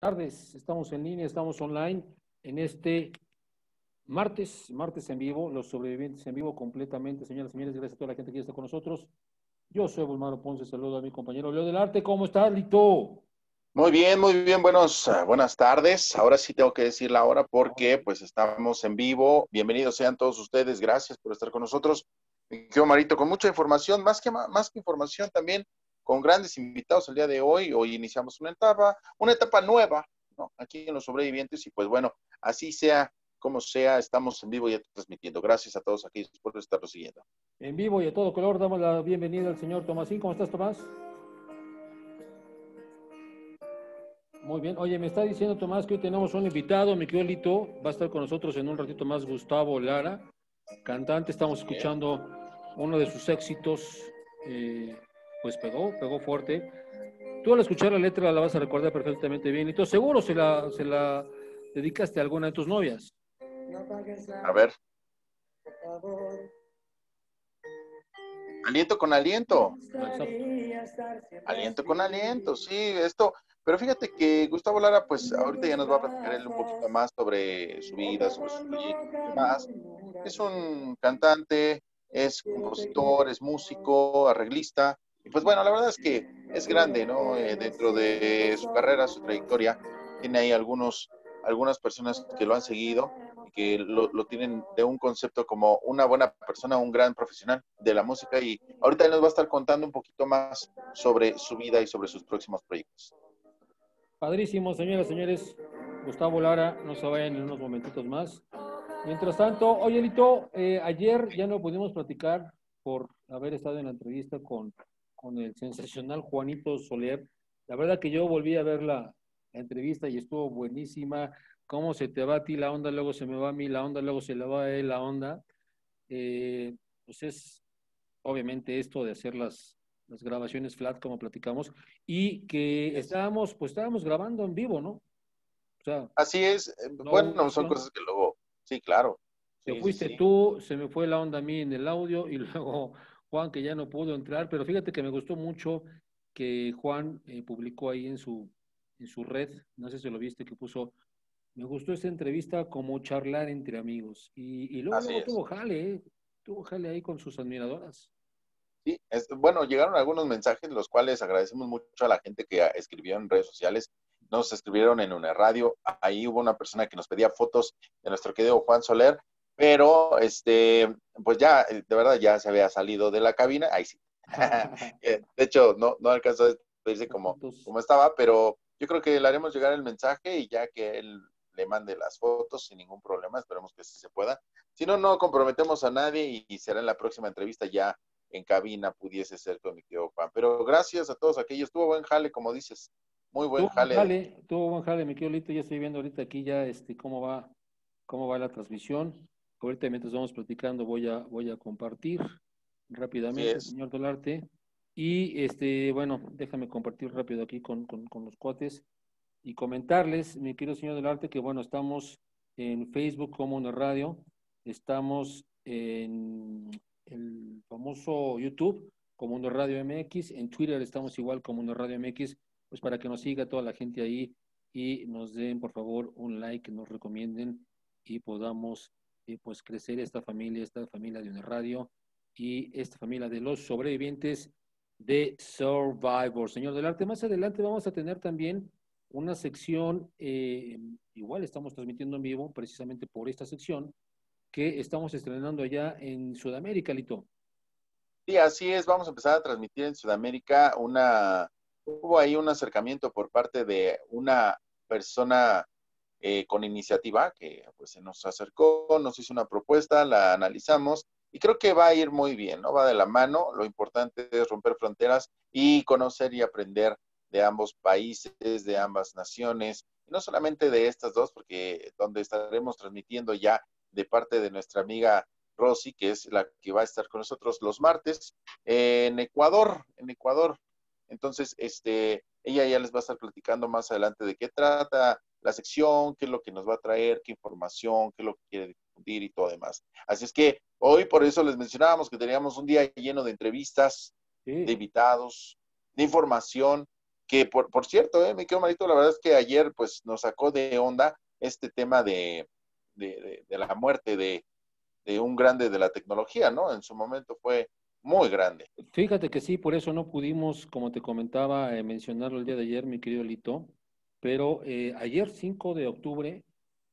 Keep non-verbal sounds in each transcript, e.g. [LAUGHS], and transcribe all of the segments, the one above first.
tardes, estamos en línea, estamos online en este martes, martes en vivo, los sobrevivientes en vivo completamente, señoras y señores, gracias a toda la gente que está con nosotros. Yo soy Bulmaro Ponce, saludo a mi compañero Leo del Arte, ¿cómo estás, Lito? Muy bien, muy bien, buenos, ah, buenas tardes. Ahora sí tengo que decir la hora porque pues estamos en vivo. Bienvenidos sean todos ustedes, gracias por estar con nosotros. Yo, Marito, con mucha información, más que, más que información también, con grandes invitados el día de hoy. Hoy iniciamos una etapa, una etapa nueva, ¿no? Aquí en Los Sobrevivientes y pues bueno, así sea como sea, estamos en vivo y transmitiendo. Gracias a todos aquí por estarnos siguiendo. En vivo y a todo color damos la bienvenida al señor Tomasín. ¿Cómo estás, Tomás? Muy bien. Oye, me está diciendo Tomás que hoy tenemos un invitado, mi querido Lito. Va a estar con nosotros en un ratito más Gustavo Lara, cantante. Estamos escuchando uno de sus éxitos. Eh, pues pegó, pegó fuerte. Tú al escuchar la letra la vas a recordar perfectamente bien. Y tú seguro se la, se la dedicaste a alguna de tus novias. A ver. Aliento con aliento. Aliento con aliento, sí, esto. Pero fíjate que Gustavo Lara, pues ahorita ya nos va a platicar un poquito más sobre su vida, sobre su proyecto y demás. Es un cantante, es compositor, es músico, arreglista, y pues bueno, la verdad es que es grande, ¿no? Eh, dentro de su carrera, su trayectoria, tiene ahí algunos, algunas personas que lo han seguido y que lo, tienen de un concepto como una buena persona, un gran profesional de la música. Y ahorita él nos va a estar contando un poquito más sobre su vida y sobre sus próximos proyectos. Padrísimo, señoras y señores. Gustavo Lara, no se vayan en unos momentitos más. Mientras tanto, oye, Lito, eh, ayer ya no pudimos platicar por haber estado en la entrevista con con el sensacional Juanito Soler. La verdad que yo volví a ver la, entrevista y estuvo buenísima. Cómo se te va a ti la onda, luego se me va a mí la onda, luego se le va a él la onda. Eh, pues es obviamente esto de hacer las, las grabaciones flat como platicamos y que estábamos, pues estábamos grabando en vivo, ¿no? O sea, Así es. Eh, bueno, son cosas que luego, sí, claro. Te fuiste tú, se me fue la onda a mí en el audio y [LAUGHS] luego Juan, que ya no pudo entrar, pero fíjate que me gustó mucho que Juan eh, publicó ahí en su, en su red, no sé si lo viste, que puso, me gustó esta entrevista como charlar entre amigos. Y, luego, tuvo jale, ¿eh? tuvo jale ahí con sus admiradoras. Sí, bueno, llegaron algunos mensajes, los cuales agradecemos mucho a la gente que escribió en redes sociales. Nos escribieron en una radio. Ahí hubo una persona que nos pedía fotos de nuestro querido Juan Soler pero este, pues ya, eh, de verdad, ya se había salido de la cabina, ahí sí. [LAUGHS] [LAUGHS] Eh, de hecho, no, no alcanzó a decirse como, como estaba, pero yo creo que le haremos llegar el mensaje y ya que él le mande las fotos sin ningún problema, esperemos que sí se pueda. Si no, no comprometemos a nadie y, será en la próxima entrevista ya en cabina pudiese ser con mi tío Juan. Pero gracias a todos aquellos, tuvo buen jale, como dices, muy buen jale. Tuvo buen jale, mi tío Lito, ya estoy viendo ahorita aquí ya este cómo va, cómo va la transmisión. Ahorita mientras vamos platicando voy a, voy a compartir rápidamente, señor Dolarte. Y este, bueno, déjame compartir rápido aquí con, los cuates y comentarles, mi querido señor Dolarte, que bueno, estamos en Facebook como una radio, estamos en el famoso YouTube como una radio MX, en Twitter estamos igual como una radio MX, pues para que nos siga toda la gente ahí y nos den por favor un like, nos recomienden y podamos pues crecer esta familia, esta familia de una radio y esta familia de los sobrevivientes de Survivor. Señor del Arte, más adelante vamos a tener también una sección, eh, igual estamos transmitiendo en vivo precisamente por esta sección, que estamos estrenando allá en Sudamérica, Lito. Sí, así es, vamos a empezar a transmitir en Sudamérica una, hubo ahí un acercamiento por parte de una persona eh, con iniciativa que pues se nos acercó, nos hizo una propuesta, la analizamos y creo que va a ir muy bien, ¿no? Va de la mano, lo importante es romper fronteras y conocer y aprender de ambos países, de ambas naciones, y no solamente de estas dos, porque donde estaremos transmitiendo ya de parte de nuestra amiga Rosy, que es la que va a estar con nosotros los martes, en Ecuador, en Ecuador. Entonces, este, ella ya les va a estar platicando más adelante de qué trata la sección, qué es lo que nos va a traer, qué información, qué es lo que quiere difundir y todo demás. Así es que hoy por eso les mencionábamos que teníamos un día lleno de entrevistas, de invitados, de información Que por, por cierto, eh, mi querido Marito, la verdad es que ayer pues nos sacó de onda este tema de, de, la muerte de, de, un grande de la tecnología, ¿no? En su momento fue muy grande. Fíjate que sí, por eso no pudimos, como te comentaba, eh, mencionarlo el día de ayer, mi querido Lito, pero eh, ayer 5 de octubre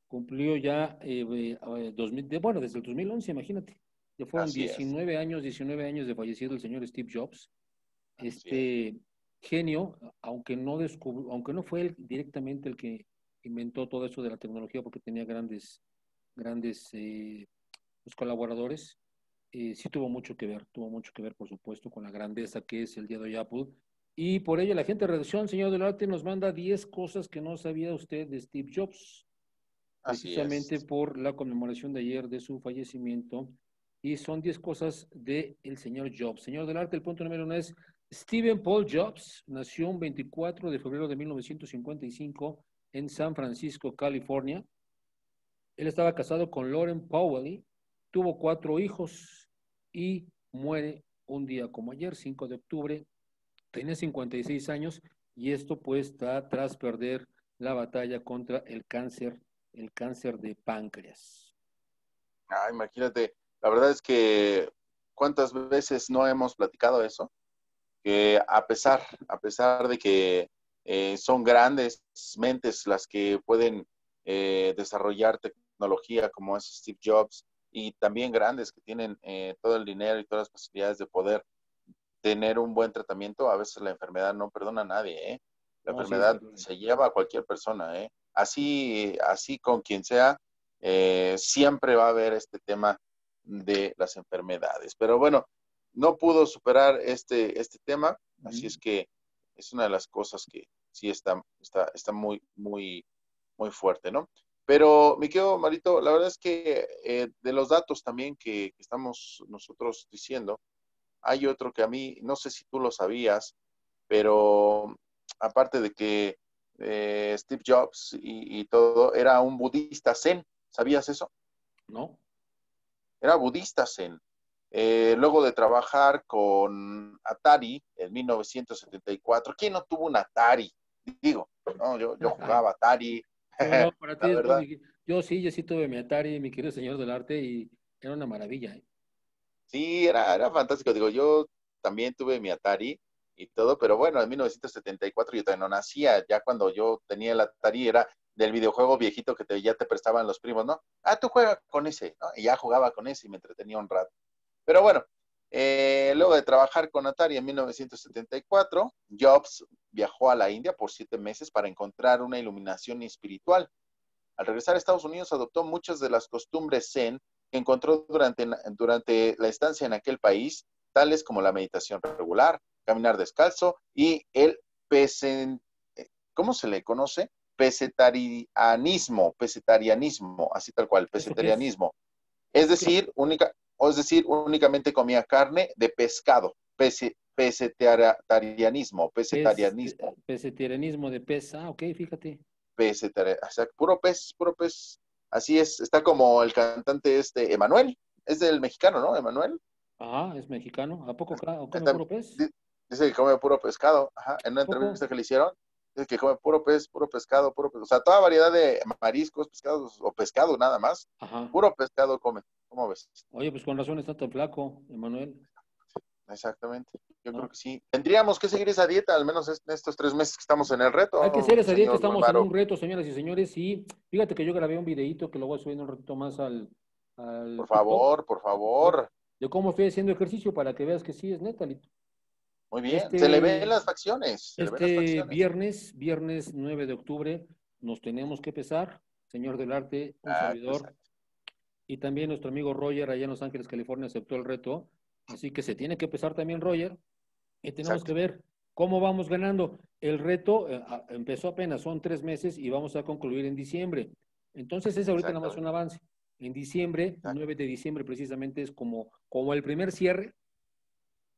cumplió ya, eh, 2000, de, bueno, desde el 2011, imagínate, ya fueron 19 años, 19 años de fallecido el señor Steve Jobs. este genio, aunque no descubrió, aunque no fue él directamente el que inventó todo eso de la tecnología porque tenía grandes, grandes eh, pues, colaboradores, eh, sí tuvo mucho que ver, tuvo mucho que ver, por supuesto, con la grandeza que es el día de hoy Apple. Y por ello la gente de redacción, señor del arte, nos manda 10 cosas que no sabía usted de Steve Jobs, precisamente por la conmemoración de ayer de su fallecimiento. Y son 10 cosas del el señor Jobs. Señor del arte, el punto número uno es Stephen Paul Jobs nació un 24 de febrero de 1955 en San Francisco, California. Él estaba casado con Lauren Powell, tuvo cuatro hijos y muere un día como ayer, 5 de octubre. Tenía 56 años y esto pues está tras perder la batalla contra el cáncer, el cáncer de páncreas. Ah, imagínate, la verdad es que cuántas veces no hemos platicado eso, que a pesar, a pesar de que eh, son grandes mentes las que pueden eh, desarrollar tecnología como es Steve Jobs y también grandes que tienen eh, todo el dinero y todas las posibilidades de poder tener un buen tratamiento. A veces la enfermedad no perdona a nadie, La enfermedad se lleva a cualquier persona, Así, así con quien sea, siempre va a haber este tema de las enfermedades. Pero bueno, no pudo superar este, este tema, así es que es una de las cosas que sí está, está, está muy, muy, muy fuerte, ¿no? Pero, mi querido Marito, la verdad es que eh, de los datos también que, estamos nosotros diciendo, hay otro que a mí, no sé si tú lo sabías, pero aparte de que eh, Steve Jobs y, y, todo, era un budista zen, ¿sabías eso? No. Era budista zen. Eh, luego de trabajar con Atari en 1974, ¿quién no tuvo un Atari? Digo, no, yo, yo jugaba Atari. yo sí, yo sí tuve mi Atari, mi querido señor del arte, y era una maravilla. ¿eh? Sí, era, era fantástico. Digo, yo también tuve mi Atari y todo, pero bueno, en 1974 yo todavía no nacía. Ya cuando yo tenía el Atari era del videojuego viejito que te, ya te prestaban los primos, ¿no? Ah, tú juegas con ese, ¿no? Y ya jugaba con ese y me entretenía un rato. Pero bueno, eh, luego de trabajar con Atari en 1974, Jobs viajó a la India por siete meses para encontrar una iluminación espiritual. Al regresar a Estados Unidos, adoptó muchas de las costumbres zen encontró durante, durante la estancia en aquel país, tales como la meditación regular, caminar descalzo y el pesen, ¿cómo se le conoce? Pesetarianismo, pesetarianismo, así tal cual, pesetarianismo. Es decir, única, o es decir, únicamente comía carne de pescado, pese, pesetarianismo, pesetarianismo. Pesetarianismo de pez, ah, ok, fíjate. Pesetarianismo, o sea, puro pez, puro pez. Así es, está como el cantante este, Emanuel, es del mexicano, ¿no, Emanuel? Ajá, es mexicano, ¿a poco come puro pez? Dice que come puro pescado, ajá, en una entrevista que le hicieron, dice que come puro pez, puro pescado, puro o sea, toda variedad de mariscos, pescados o pescado nada más, ajá. puro pescado come. ¿Cómo ves? Oye, pues con razón está tan flaco, Emanuel. Exactamente, yo creo que sí. Tendríamos que seguir esa dieta, al menos en estos tres meses que estamos en el reto. Hay que seguir esa dieta, estamos en un reto, señoras y señores. Y fíjate que yo grabé un videito que lo voy a subir un ratito más al. por favor, por favor. De cómo estoy haciendo ejercicio para que veas que sí es neta, Muy bien, este se le ven las facciones. este viernes, viernes 9 de octubre, nos tenemos que pesar, señor del arte, un ah, servidor y también nuestro amigo Roger allá en Los Ángeles, California, aceptó el reto. Así que se tiene que empezar también Roger y tenemos que ver cómo vamos ganando. El reto eh, empezó apenas, son tres meses y vamos a concluir en diciembre. Entonces es ahorita nada más un avance. En diciembre, el 9 de diciembre precisamente es como, como el primer cierre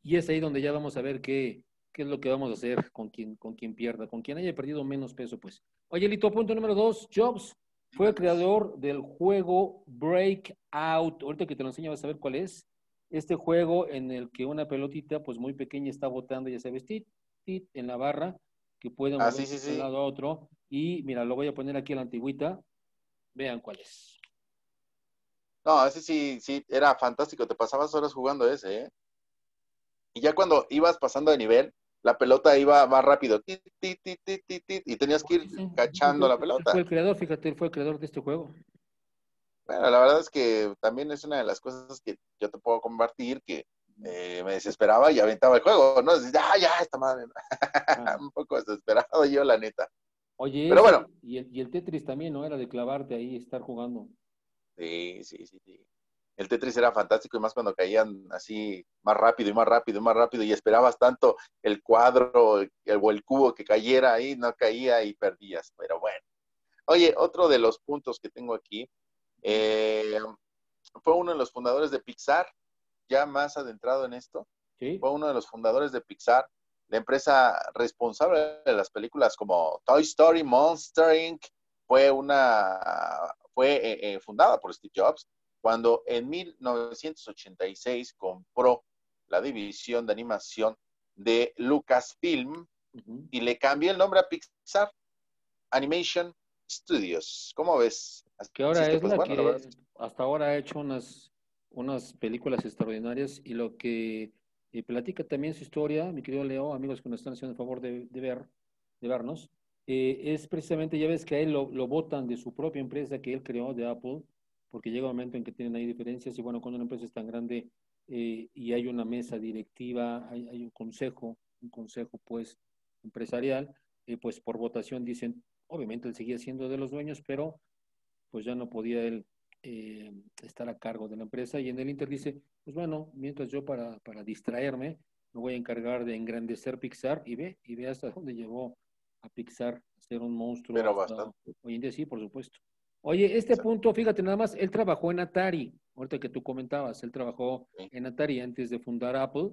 y es ahí donde ya vamos a ver qué, qué es lo que vamos a hacer con quien, con quien pierda, con quien haya perdido menos peso, pues. Oye, Lito, punto número dos, Jobs fue creador del juego Breakout. Ahorita que te lo enseño vas a ver cuál es. Este juego en el que una pelotita, pues muy pequeña, está botando, ya sabes, tit, tit, en la barra, que pueden ah, moverse de un lado a otro. Y mira, lo voy a poner aquí a la antigüita. Vean cuál es. No, ese sí, sí, era fantástico. Te pasabas horas jugando ese, ¿eh? Y ya cuando ibas pasando de nivel, la pelota iba más rápido. y tenías que ir cachando la pelota. Fue el creador, fíjate, fue el creador de este juego. Bueno, la verdad es que también es una de las cosas que yo te puedo compartir que eh, me desesperaba y aventaba el juego, ¿no? Decía, ah, ya, esta madre. Ah. [LAUGHS] Un poco desesperado yo, la neta. Oye, pero bueno. Y el, y el, Tetris también, ¿no? Era de clavarte ahí y estar jugando. Sí, sí, sí, sí. El Tetris era fantástico y más cuando caían así más rápido y más rápido y más rápido y esperabas tanto el cuadro el, o el cubo que cayera ahí, no caía y perdías. Pero bueno. Oye, otro de los puntos que tengo aquí, eh, fue uno de los fundadores de Pixar, ya más adentrado en esto. Fue uno de los fundadores de Pixar, la empresa responsable de las películas como Toy Story, Monster Inc. Fue una fue eh, eh, fundada por Steve Jobs cuando en 1986 compró la división de animación de Lucasfilm y le cambió el nombre a Pixar Animation Studios. ¿Cómo ves? Que ahora es pues, la que hasta ahora ha hecho unas, unas películas extraordinarias y lo que eh, platica también su historia, mi querido Leo, amigos que nos están haciendo el favor de, ver, de vernos, eh, es precisamente, ya ves que a él lo, lo votan de su propia empresa que él creó, de Apple, porque llega un momento en que tienen ahí diferencias y bueno, cuando una empresa es tan grande eh, y hay una mesa directiva, hay, hay, un consejo, un consejo pues empresarial, eh, pues por votación dicen, obviamente él seguía siendo de los dueños, pero pues ya no podía él eh, estar a cargo de la empresa y en el Inter dice, pues bueno, mientras yo para, para distraerme, me voy a encargar de engrandecer Pixar y ve, y ve hasta [LAUGHS] dónde llevó a Pixar a ser un monstruo. Pero Hoy en día sí, por supuesto. Oye, este punto, fíjate nada más, él trabajó en Atari, ahorita que tú comentabas, él trabajó en Atari antes de fundar Apple,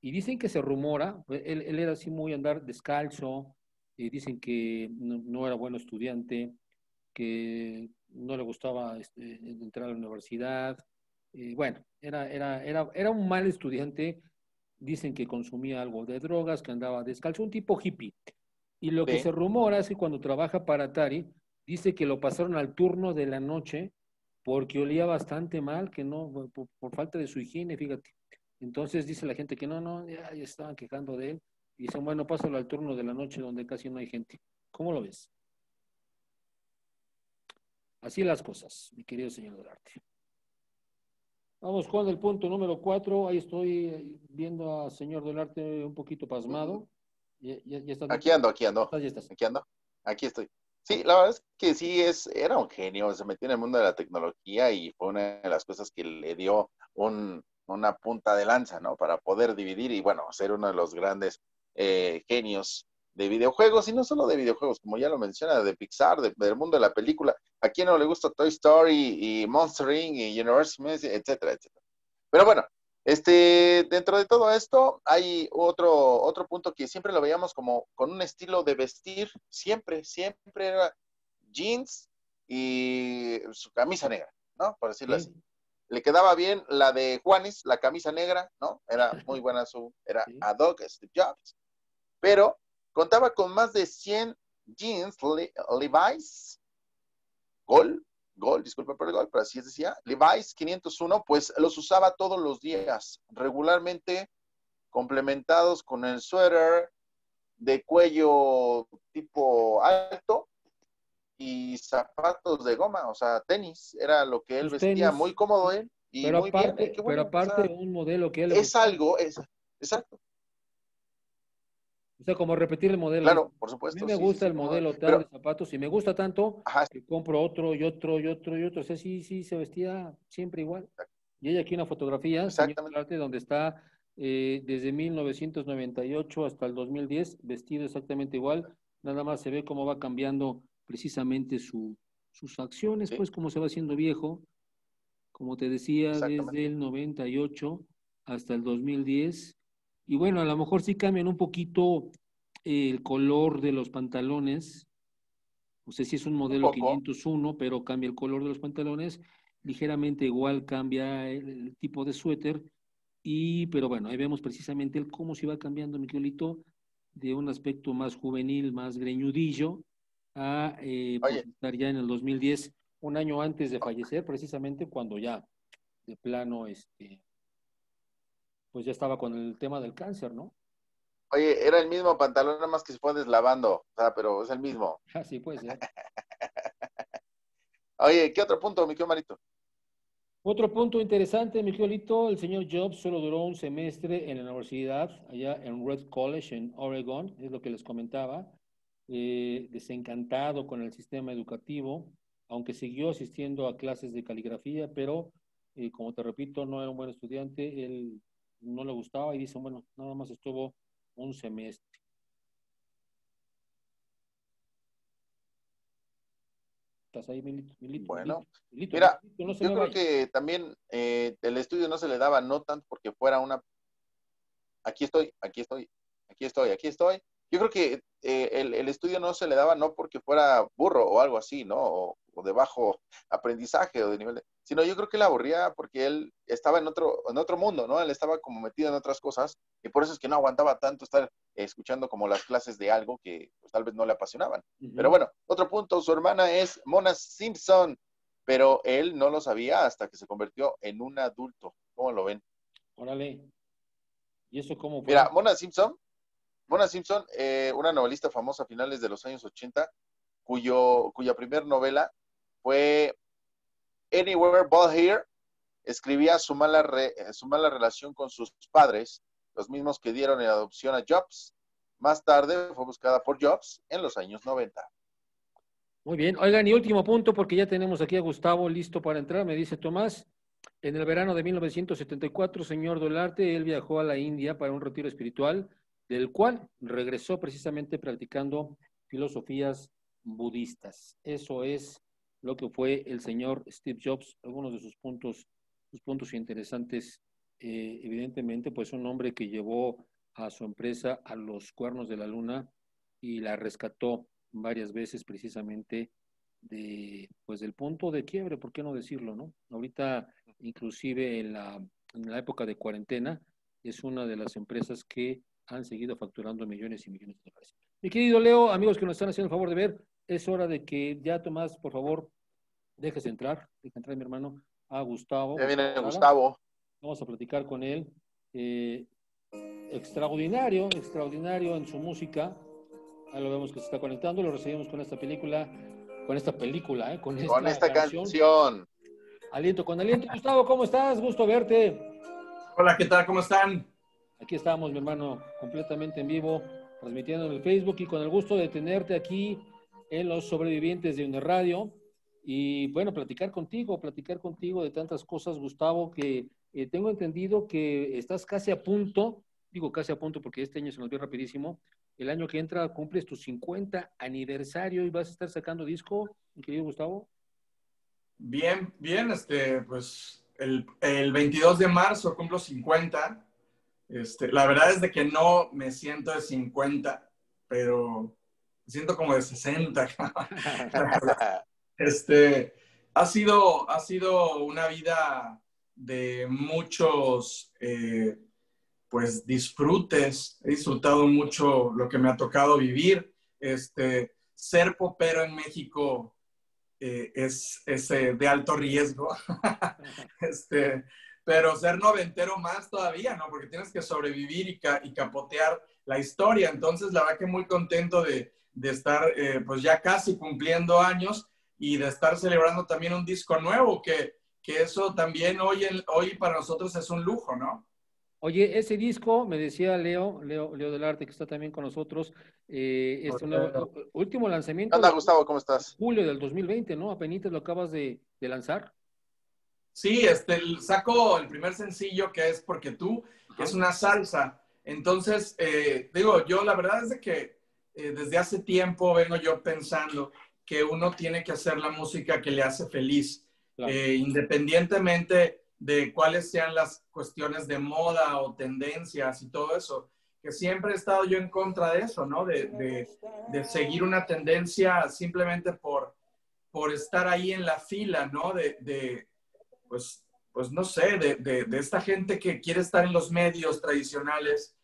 y dicen que se rumora, él, era así muy andar descalzo, y dicen que no, era bueno estudiante, que no le gustaba este, entrar a la universidad, bueno, era, era, era, era un mal estudiante, dicen que consumía algo de drogas, que andaba descalzo, un tipo hippie. Y lo que se rumora es que cuando trabaja para Atari, Dice que lo pasaron al turno de la noche porque olía bastante mal, que no, por, falta de su higiene, fíjate. Entonces dice la gente que no, no, ya, estaban quejando de él. Y dicen, bueno, pásalo al turno de la noche donde casi no hay gente. ¿Cómo lo ves? Así las cosas, mi querido señor Durarte. Vamos con el punto número cuatro. Ahí estoy viendo al señor Delarte un poquito pasmado. aquí ando, aquí ando. Aquí ando. Aquí estoy. Sí, la verdad es que sí, es, era un genio, se metió en el mundo de la tecnología y fue una de las cosas que le dio un, una punta de lanza, ¿no? Para poder dividir y, bueno, ser uno de los grandes eh, genios de videojuegos, y no solo de videojuegos, como ya lo menciona, de Pixar, del mundo de la película. ¿A quién no le gusta Toy Story y Monster Inc. y Universe, etcétera, etcétera? Pero bueno, este, dentro de todo esto hay otro, otro punto que siempre lo veíamos como con un estilo de vestir, siempre, siempre era jeans y su camisa negra, ¿no? Por decirlo así. Le quedaba bien la de Juanis, la camisa negra, ¿no? Era [LAUGHS] muy buena su, era ad hoc Steve Jobs. Pero contaba con más de 100 jeans Levi's, Gol, Gol, disculpa por el gol, pero así decía, Levi's 501, pues los usaba todos los días, regularmente complementados con el suéter de cuello tipo alto y zapatos de goma, o sea, tenis, era lo que él vestía, muy cómodo él. Y pero muy aparte, bien, pero aparte un modelo que él... Es algo, es, exacto. O sea, como repetir el modelo. Claro, por supuesto. A mí me gusta el modelo tal de zapatos y me gusta tanto que compro otro y otro y otro y otro. O sea, sí, sí, se vestía siempre igual. Y hay aquí una fotografía Exactamente. donde está eh, desde 1998 hasta el 2010 vestido exactamente igual. Nada más se ve cómo va cambiando precisamente su, sus acciones, pues cómo se va haciendo viejo. Como te decía, desde el 98 hasta el 2010 y bueno, a lo mejor sí cambian un poquito el color de los pantalones. No sé si es un modelo 501, pero cambia el color de los pantalones. Ligeramente igual cambia el, tipo de suéter. Y, pero bueno, ahí vemos precisamente el cómo se va cambiando, Miguelito, de un aspecto más juvenil, más greñudillo, a eh, pues, estar ya en el 2010, un año antes de fallecer, precisamente cuando ya de plano, este, pues ya estaba con el tema del cáncer, ¿no? Oye, era el mismo pantalón, nada más que se fue deslavando, o sea, pero es el mismo. [LAUGHS] Ah, sí, pues [LAUGHS] Oye, ¿qué otro punto, mi querido Marito? Otro punto interesante, mi el señor Jobs solo duró un semestre en la universidad, allá en Red College, en Oregon, es lo que les comentaba, eh, desencantado con el sistema educativo, aunque siguió asistiendo a clases de caligrafía, pero eh, como te repito, no era un buen estudiante, él no le gustaba y dice, bueno, nada más estuvo un semestre. ¿Estás ahí, Milito? bueno, mira, yo creo que también eh, el estudio no se le daba no tanto porque fuera una... Aquí estoy, aquí estoy, aquí estoy, aquí estoy. Yo creo que eh, el, el, estudio no se le daba no porque fuera burro o algo así, ¿no? O, de bajo aprendizaje o de nivel de, sino yo creo que le aburría porque él estaba en otro, en otro mundo, ¿no? Él estaba como metido en otras cosas y por eso es que no aguantaba tanto estar escuchando como las clases de algo que pues, tal vez no le apasionaban. Pero bueno, otro punto, su hermana es Mona Simpson, pero él no lo sabía hasta que se convirtió en un adulto. ¿Cómo lo ven? Órale. ¿Y eso cómo fue? Mira, Mona Simpson, Mona Simpson, eh, una novelista famosa a finales de los años 80, cuyo, cuya primera novela fue Anywhere But Here. Escribía su mala, su mala relación con sus padres, los mismos que dieron en adopción a Jobs. Más tarde fue buscada por Jobs en los años 90. Muy bien. Oigan, y último punto, porque ya tenemos aquí a Gustavo listo para entrar, me dice Tomás. En el verano de 1974, señor Dolarte, él viajó a la India para un retiro espiritual, del cual regresó precisamente practicando filosofías budistas. Eso es lo que fue el señor Steve Jobs, algunos de sus puntos, sus puntos interesantes, eh, evidentemente, pues un hombre que llevó a su empresa a los cuernos de la luna y la rescató varias veces precisamente de, pues del punto de quiebre, ¿por qué no decirlo, no? Ahorita, inclusive en la, en la época de cuarentena, es una de las empresas que han seguido facturando millones y millones de dólares. Mi querido Leo, amigos que nos están haciendo el favor de ver, es hora de que ya Tomás, por favor, dejes entrar, deja entrar mi hermano, a Gustavo. Ya viene Gustavo. Vamos a platicar con él. Eh, extraordinario, extraordinario en su música. Ahí lo vemos que se está conectando. Lo recibimos con esta película, con esta película, ¿eh? con esta, canción. Aliento con aliento. Gustavo, ¿cómo estás? Gusto verte. Hola, ¿qué tal? ¿Cómo están? Aquí estamos, mi hermano, completamente en vivo, transmitiendo en el Facebook y con el gusto de tenerte aquí en Los Sobrevivientes de una Radio. Y bueno, platicar contigo, platicar contigo de tantas cosas, Gustavo, que eh, tengo entendido que estás casi a punto, digo casi a punto porque este año se nos vio rapidísimo, el año que entra cumples tu 50 aniversario y vas a estar sacando disco, querido Gustavo. Bien, bien, este, pues el, el 22 de marzo cumplo 50 este, la verdad es de que no me siento de 50, pero siento como de 60. [LAUGHS] [LAUGHS] este, ha, sido, ha sido una vida de muchos eh, pues disfrutes. He disfrutado mucho lo que me ha tocado vivir. Este, ser popero en México eh, es, es eh, de alto riesgo. [LAUGHS] este, pero ser noventero más todavía, ¿no? Porque tienes que sobrevivir y, y capotear la historia. Entonces, la verdad que muy contento de, de estar, eh, pues ya casi cumpliendo años y de estar celebrando también un disco nuevo, que, que eso también hoy, hoy para nosotros es un lujo, ¿no? Oye, ese disco, me decía Leo, Leo, Leo del Arte, que está también con nosotros, eh, es un último lanzamiento. Hola, Gustavo, ¿cómo estás? Julio del 2020, ¿no? Apenas lo acabas de, de lanzar. Sí, este, saco el primer sencillo que es Porque tú, que es una salsa. Entonces, eh, digo, yo la verdad es de que eh, desde hace tiempo vengo yo pensando que uno tiene que hacer la música que le hace feliz, eh, independientemente de cuáles sean las cuestiones de moda o tendencias y todo eso, que siempre he estado yo en contra de eso, ¿no? De, de, seguir una tendencia simplemente por, por estar ahí en la fila, ¿no? De, pues, pues no sé, de, de, esta gente que quiere estar en los medios tradicionales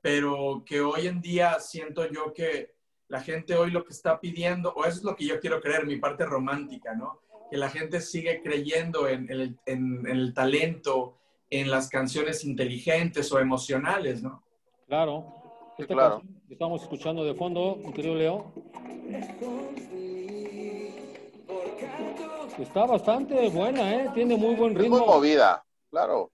pero que hoy en día siento yo que la gente hoy lo que está pidiendo, o eso es lo que yo quiero creer, mi parte romántica, ¿no? Que la gente sigue creyendo en, el, en el talento, en las canciones inteligentes o emocionales, ¿no? Claro. Esta claro. que estamos escuchando de fondo, mi querido Leo. Está bastante buena, ¿eh? Tiene muy buen ritmo. muy movida, claro.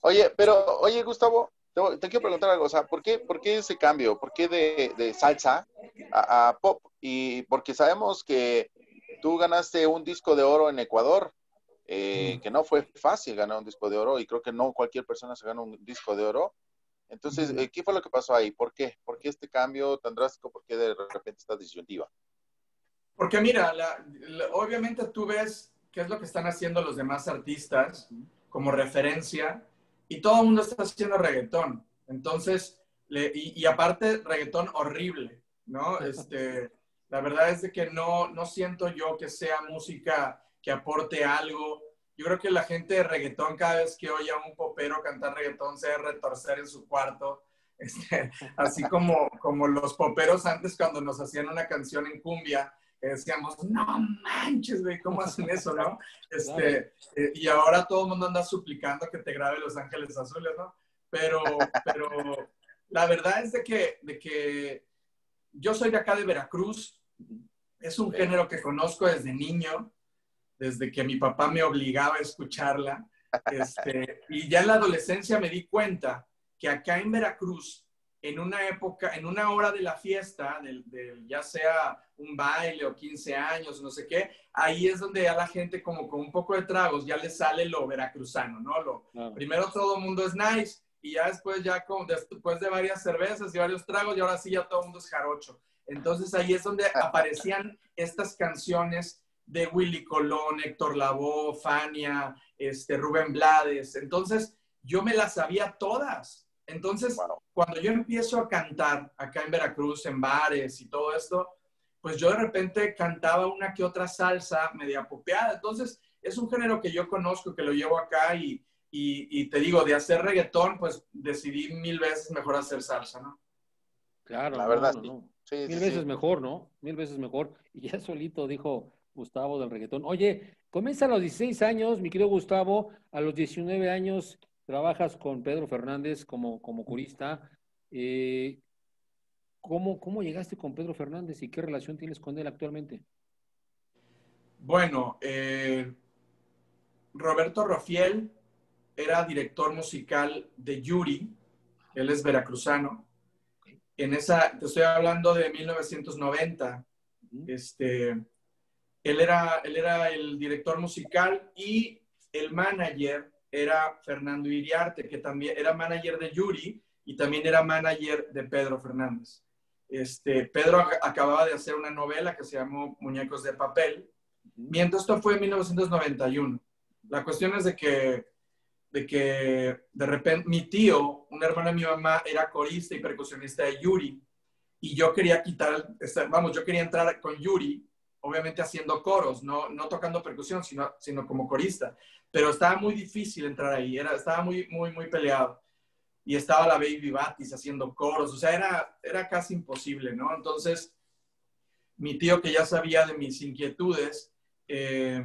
Oye, pero, oye, Gustavo, te, quiero preguntar algo, o sea, ¿por qué, por qué ese cambio? ¿Por qué de, salsa a, pop? Y porque sabemos que tú ganaste un disco de oro en Ecuador, eh, que no fue fácil ganar un disco de oro y creo que no cualquier persona se gana un disco de oro. Entonces, eh, ¿qué fue lo que pasó ahí? ¿Por qué? ¿Por qué este cambio tan drástico? ¿Por qué de repente esta disyuntiva? Porque mira, obviamente tú ves qué es lo que están haciendo los demás artistas como referencia y todo el mundo está haciendo reggaetón. Entonces, y, aparte, reggaetón horrible, ¿no? [LAUGHS] Este, la verdad es de que no, no siento yo que sea música que aporte algo. Yo creo que la gente de reggaetón, cada vez que oye a un popero cantar reggaetón, se debe retorcer en su cuarto. [LAUGHS] Este, así como, como los poperos antes cuando nos hacían una canción en cumbia, decíamos, no manches, güey, ¿cómo hacen eso, no? [LAUGHS] Este, eh, y ahora todo el mundo anda suplicando que te grabe Los Ángeles Azules, ¿no? Pero, [LAUGHS] pero la verdad es de que, de que yo soy de acá de Veracruz, es un género que conozco desde niño, desde que mi papá me obligaba a escucharla, este, y ya en la adolescencia me di cuenta que acá en Veracruz en una época, en una hora de la fiesta, ya sea un baile o 15 años, no sé qué, ahí es donde ya la gente como con un poco de tragos ya le sale lo veracruzano, ¿no? Lo, Primero todo el mundo es nice y ya después, ya como después de varias cervezas y varios tragos, y ahora sí ya todo el mundo es jarocho. Entonces ahí es donde [LAUGHS] aparecían estas canciones de Willy Colón, Héctor Lavoe, Fania, este, Rubén Blades. Entonces yo me las sabía todas entonces, cuando yo empiezo a cantar acá en Veracruz, en bares y todo esto, pues yo de repente cantaba una que otra salsa media popeada. Entonces, es un género que yo conozco, que lo llevo acá y, y, te digo, de hacer reggaetón, pues decidí mil veces mejor hacer salsa, ¿no? Claro, la verdad, sí. mil veces mejor, ¿no? Mil veces mejor. Y ya solito dijo Gustavo del reggaetón. Oye, comienza a los 16 años, mi querido Gustavo, a los 19 años trabajas con Pedro Fernández como, como curista. Eh, ¿cómo, ¿Cómo llegaste con Pedro Fernández y qué relación tienes con él actualmente? Bueno, eh, Roberto Rofiel era director musical de Yuri, él es veracruzano. En esa, te estoy hablando de 1990. Este, él era, él era el director musical y el manager era Fernando Iriarte, que también era manager de Yuri y también era manager de Pedro Fernández. Este, Pedro acababa de hacer una novela que se llamó Muñecos de Papel, mientras esto fue en 1991. La cuestión es de que, de que de repente mi tío, un hermano de mi mamá, era corista y percusionista de Yuri, y yo quería quitar, vamos, yo quería entrar con Yuri, obviamente haciendo coros, no, no tocando percusión, sino, sino como corista pero estaba muy difícil entrar ahí, era, estaba muy, muy, muy peleado. Y estaba la Baby Batis haciendo coros, o sea, era, era casi imposible, ¿no? Entonces, mi tío que ya sabía de mis inquietudes, eh,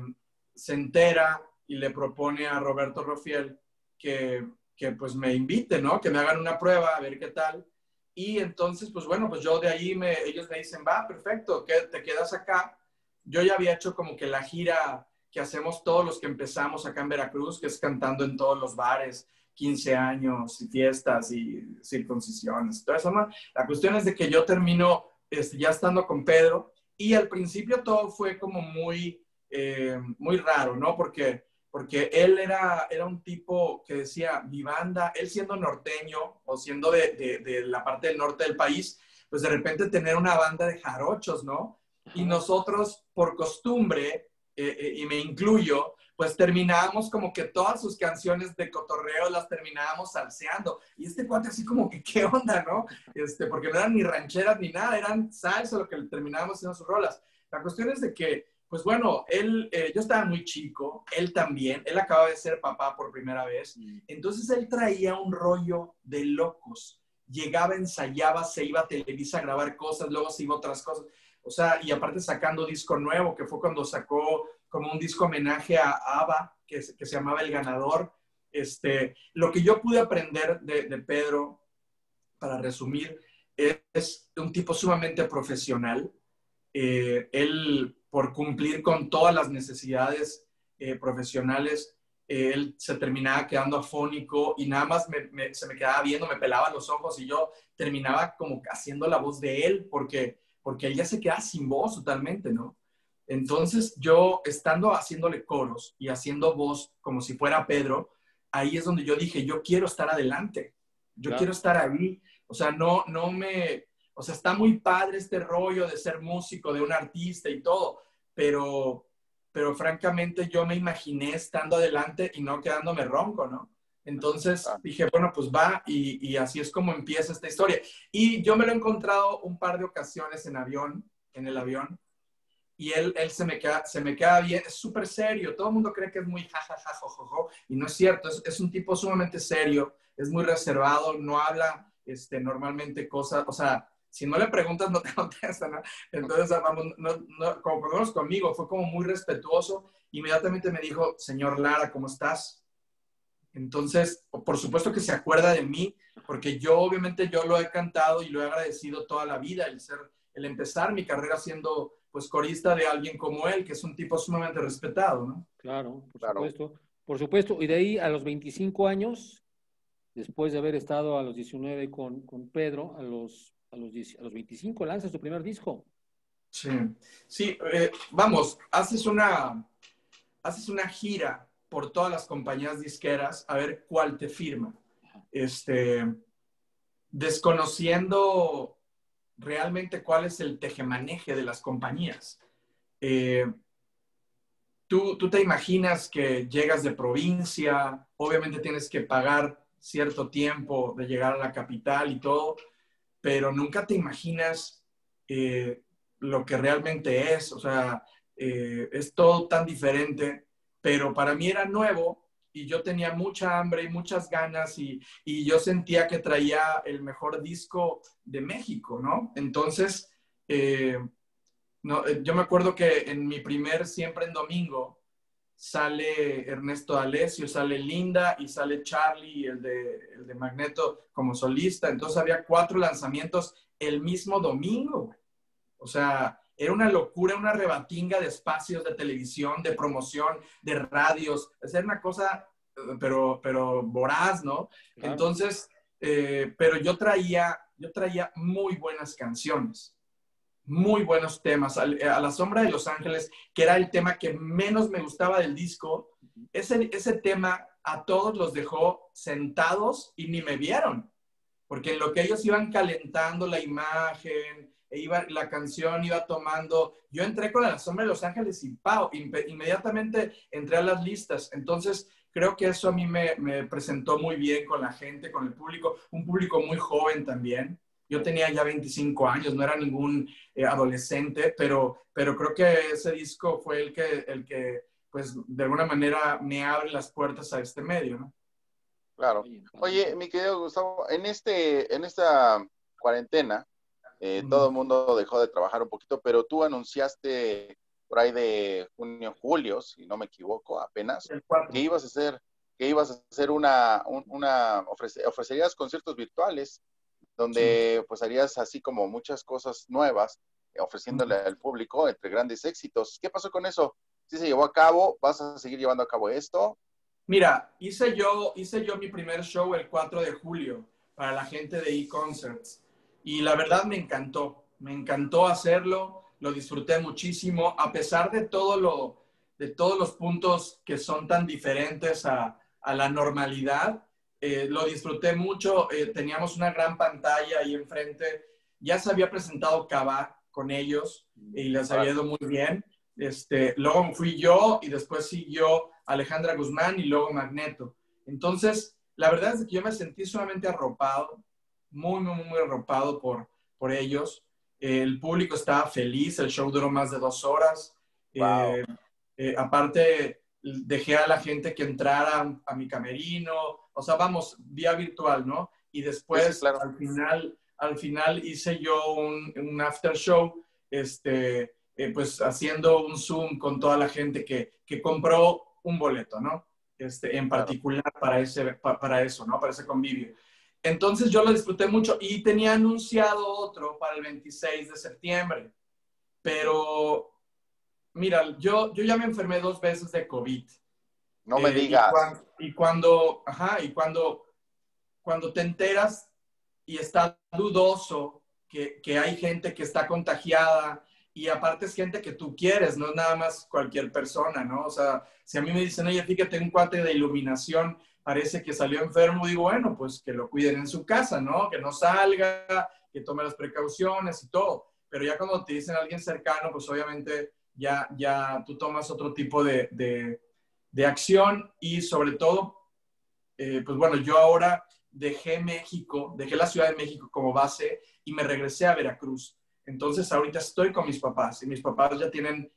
se entera y le propone a Roberto Rofiel que, que, pues me invite, ¿no? Que me hagan una prueba, a ver qué tal. Y entonces, pues bueno, pues yo de ahí, me, ellos me dicen, va, perfecto, que te quedas acá. Yo ya había hecho como que la gira que hacemos todos los que empezamos acá en Veracruz, que es cantando en todos los bares, 15 años y fiestas y circuncisiones, todo eso, La cuestión es de que yo termino este, ya estando con Pedro y al principio todo fue como muy, eh, muy raro, ¿no? Porque, porque él era, era un tipo que decía, mi banda, él siendo norteño o siendo de, de, de la parte del norte del país, pues de repente tener una banda de jarochos, ¿no? Y nosotros, por costumbre, eh, eh, y me incluyo, pues terminábamos como que todas sus canciones de cotorreo las terminábamos salseando. Y este cuate así como que, ¿qué onda, no? Este, porque no eran ni rancheras ni nada, eran salsa lo que terminábamos haciendo sus rolas. La cuestión es de que, pues bueno, él, eh, yo estaba muy chico, él también, él acaba de ser papá por primera vez, entonces él traía un rollo de locos llegaba, ensayaba, se iba a Televisa a grabar cosas, luego se iba a otras cosas. O sea, y aparte sacando disco nuevo, que fue cuando sacó como un disco homenaje a ABBA, que, que se llamaba El Ganador. Este, lo que yo pude aprender de, Pedro, para resumir, es un tipo sumamente profesional. Eh, él, por cumplir con todas las necesidades eh, profesionales, él se terminaba quedando afónico y nada más se me quedaba viendo, me pelaba los ojos y yo terminaba como haciendo la voz de él porque, porque él ya se quedaba sin voz totalmente, ¿no? Entonces yo, estando haciéndole coros y haciendo voz como si fuera Pedro, ahí es donde yo dije, yo quiero estar adelante, yo quiero estar ahí, o sea, no, no me, o sea, está muy padre este rollo de ser músico, de un artista y todo, pero pero francamente yo me imaginé estando adelante y no quedándome ronco, ¿no? Entonces ah. dije, bueno, pues va y, y, así es como empieza esta historia. Y yo me lo he encontrado un par de ocasiones en avión, en el avión, y él, él se, me queda, se me queda bien, es súper serio, todo el mundo cree que es muy jajaja, jojojo, y no es cierto, es, es, un tipo sumamente serio, es muy reservado, no habla este, normalmente cosas, o sea, si no le preguntas, no te [LAUGHS] contesta, ¿no? Entonces, vamos, no, no, como por conmigo, fue como muy respetuoso. Inmediatamente me dijo, señor Lara, ¿cómo estás? Entonces, por supuesto que se acuerda de mí, porque yo obviamente yo lo he cantado y lo he agradecido toda la vida, el ser, el empezar mi carrera siendo pues corista de alguien como él, que es un tipo sumamente respetado, ¿no? Claro, por supuesto. Por supuesto, y de ahí a los 25 años, después de haber estado a los 19 con, con Pedro, a los a los, a los 25 lanzas tu primer disco. Sí, sí, eh, vamos, haces una, haces una gira por todas las compañías disqueras a ver cuál te firma. Este, desconociendo realmente cuál es el tejemaneje de las compañías. Eh, tú, tú te imaginas que llegas de provincia, obviamente tienes que pagar cierto tiempo de llegar a la capital y todo, pero nunca te imaginas eh, lo que realmente es, o sea, eh, es todo tan diferente, pero para mí era nuevo y yo tenía mucha hambre y muchas ganas y, yo sentía que traía el mejor disco de México, ¿no? Entonces, eh, no, yo me acuerdo que en mi primer Siempre en Domingo, sale Ernesto D'Alessio, sale Linda y sale Charlie, el de, el de Magneto, como solista. Entonces había cuatro lanzamientos el mismo domingo. O sea, era una locura, una rebatinga de espacios de televisión, de promoción, de radios. Era una cosa, pero, pero voraz, ¿no? Entonces, eh, pero yo traía, yo traía muy buenas canciones muy buenos temas. Eh, a la sombra de Los Ángeles, que era el tema que menos me gustaba del disco, ese, ese tema a todos los dejó sentados y ni me vieron, porque en lo que ellos iban calentando la imagen, e iba, la canción iba tomando, yo entré con la sombra de Los Ángeles y ¡pau! inmediatamente entré a las listas. Entonces, creo que eso a mí me, me presentó muy bien con la gente, con el público, un público muy joven también. Yo tenía ya 25 años, no era ningún eh, adolescente, pero, pero creo que ese disco fue el que, el que, pues, de alguna manera me abre las puertas a este medio, ¿no? Claro. Oye, mi querido Gustavo, en, este, en esta cuarentena, eh, todo el mundo dejó de trabajar un poquito, pero tú anunciaste por ahí de junio, julio, si no me equivoco, apenas, que ibas a hacer, que ibas a hacer una, una ofrecerías conciertos virtuales donde pues harías así como muchas cosas nuevas, eh, ofreciéndole al público entre grandes éxitos. ¿Qué pasó con eso? ¿Sí se llevó a cabo? ¿Vas a seguir llevando a cabo esto? Mira, hice yo, hice yo mi primer show el 4 de julio para la gente de e-concerts y la verdad me encantó, me encantó hacerlo, lo disfruté muchísimo, a pesar de todo lo, de todos los puntos que son tan diferentes a, a la normalidad, eh, lo disfruté mucho, eh, teníamos una gran pantalla ahí enfrente, ya se había presentado Cava con ellos y les había ido muy bien. Este, luego fui yo y después siguió Alejandra Guzmán y luego Magneto. Entonces, la verdad es que yo me sentí sumamente arropado, muy, muy, muy arropado por, por ellos. el público estaba feliz, el show duró más de dos horas. Eh, aparte, dejé a la gente que entrara a mi camerino, o sea, vamos, vía virtual, ¿no? y después al, final, al final hice yo un, un after show, este, eh, pues haciendo un Zoom con toda la gente que, que compró un boleto, ¿no? Este, en particular para, ese, para eso, ¿no? Para ese convivio. Entonces yo lo disfruté mucho y tenía anunciado otro para el 26 de septiembre, pero mira, yo, yo ya me enfermé dos veces de COVID. No me eh, digas. Y cuando, ajá, y cuando, cuando te enteras y está dudoso que, que hay gente que está contagiada y aparte es gente que tú quieres, no es nada más cualquier persona, ¿no? O sea, si a mí me dicen, oye, fíjate, un cuate de iluminación parece que salió enfermo, digo, bueno, pues que lo cuiden en su casa, ¿no? Que no salga, que tome las precauciones y todo. Pero ya cuando te dicen a alguien cercano, pues obviamente ya, ya tú tomas otro tipo de, de, de acción y sobre todo, eh, pues bueno, yo ahora dejé México, dejé la Ciudad de México como base y me regresé a Veracruz. Entonces ahorita estoy con mis papás y mis papás ya tienen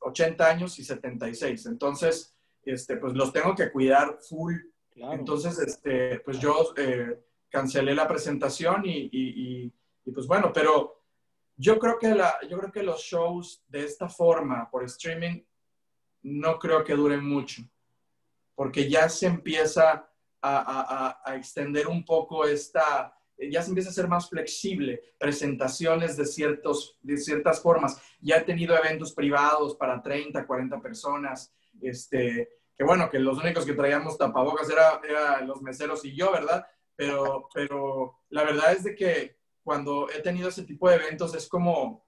80 años y 76. Entonces, este, pues los tengo que cuidar full. Entonces, este, pues yo eh, cancelé la presentación y, y, y, pues bueno, pero yo creo, que la, yo creo que los shows de esta forma, por streaming, no creo que duren mucho, porque ya se empieza a, a, a extender un poco esta, ya se empieza a ser más flexible, presentaciones de, ciertos, de ciertas formas. Ya he tenido eventos privados para 30, 40 personas, este, que bueno, que los únicos que traíamos tapabocas eran era los meseros y yo, ¿verdad? Pero, pero la verdad es de que cuando he tenido ese tipo de eventos es como,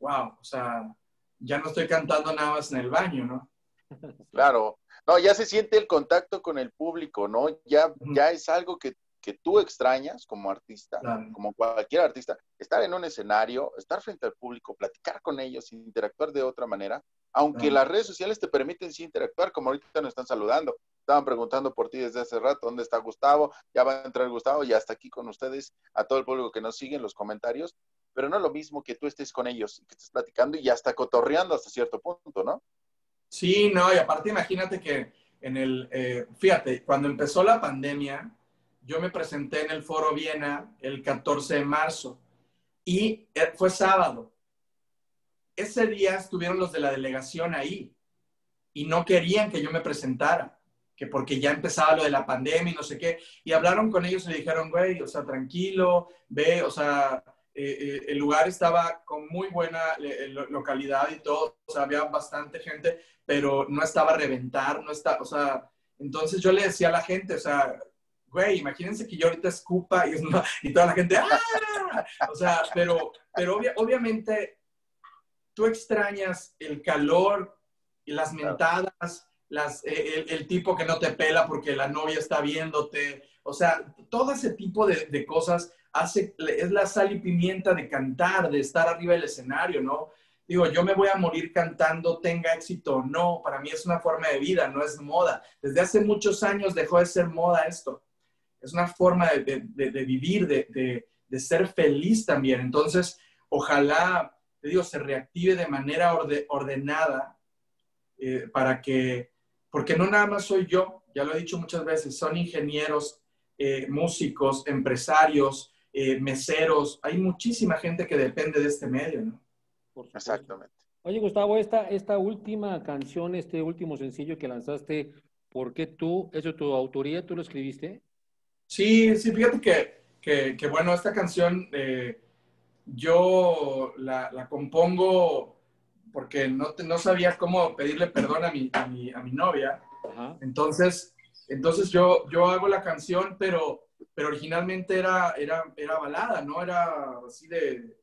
wow, o sea, ya no estoy cantando nada más en el baño, ¿no? [LAUGHS] Claro, no, ya se siente el contacto con el público, ¿no? Ya, ya es algo que que tú extrañas como artista, como cualquier artista, estar en un escenario, estar frente al público, platicar con ellos, interactuar de otra manera, aunque las redes sociales te permiten sí interactuar, como ahorita nos están saludando. Estaban preguntando por ti desde hace rato, ¿dónde está Gustavo? Ya va a entrar Gustavo y hasta aquí con ustedes, a todo el público que nos sigue en los comentarios, pero no es lo mismo que tú estés con ellos, que estés platicando y ya hasta cotorreando hasta cierto punto, ¿no? Sí, no, y aparte imagínate que en el, eh, fíjate, cuando empezó la pandemia, yo me presenté en el Foro Viena el 14 de marzo y eh, fue sábado. Ese día estuvieron los de la delegación ahí y no querían que yo me presentara, que porque ya empezaba lo de la pandemia y no sé qué. Y hablaron con ellos y dijeron, güey, o sea, tranquilo, ve, o sea, eh, eh, el lugar estaba con muy buena localidad y todo, o sea, había bastante gente, pero no estaba a reventar, no está, o sea, entonces yo le decía a la gente, o sea, güey, imagínense que yo ahorita escupa y, y toda la gente, ¡ah! O sea, pero, pero obviamente tú extrañas el calor y las mentadas, las, e, el, tipo que no te pela porque la novia está viéndote, o sea, todo ese tipo de, de cosas hace, es la sal y pimienta de cantar, de estar arriba del escenario, ¿no? Digo, yo me voy a morir cantando, tenga éxito o no, para mí es una forma de vida, no es moda. Desde hace muchos años dejó de ser moda esto es una forma de, vivir, de, ser feliz también. Entonces, ojalá, te digo, se reactive de manera ordenada eh, para que, porque no nada más soy yo, ya lo he dicho muchas veces, son ingenieros, eh, músicos, empresarios, eh, meseros, hay muchísima gente que depende de este medio, ¿no? Exactamente. Oye, Gustavo, esta, esta última canción, este último sencillo que lanzaste, ¿por qué tú, eso tu autoría, tú lo escribiste? Sí, sí, fíjate que, que, bueno, esta canción eh, yo la, compongo porque no, no sabía cómo pedirle perdón a mi, a mi, a mi novia. Entonces, entonces yo, yo hago la canción, pero, pero originalmente era, era, era balada, ¿no? Era así de...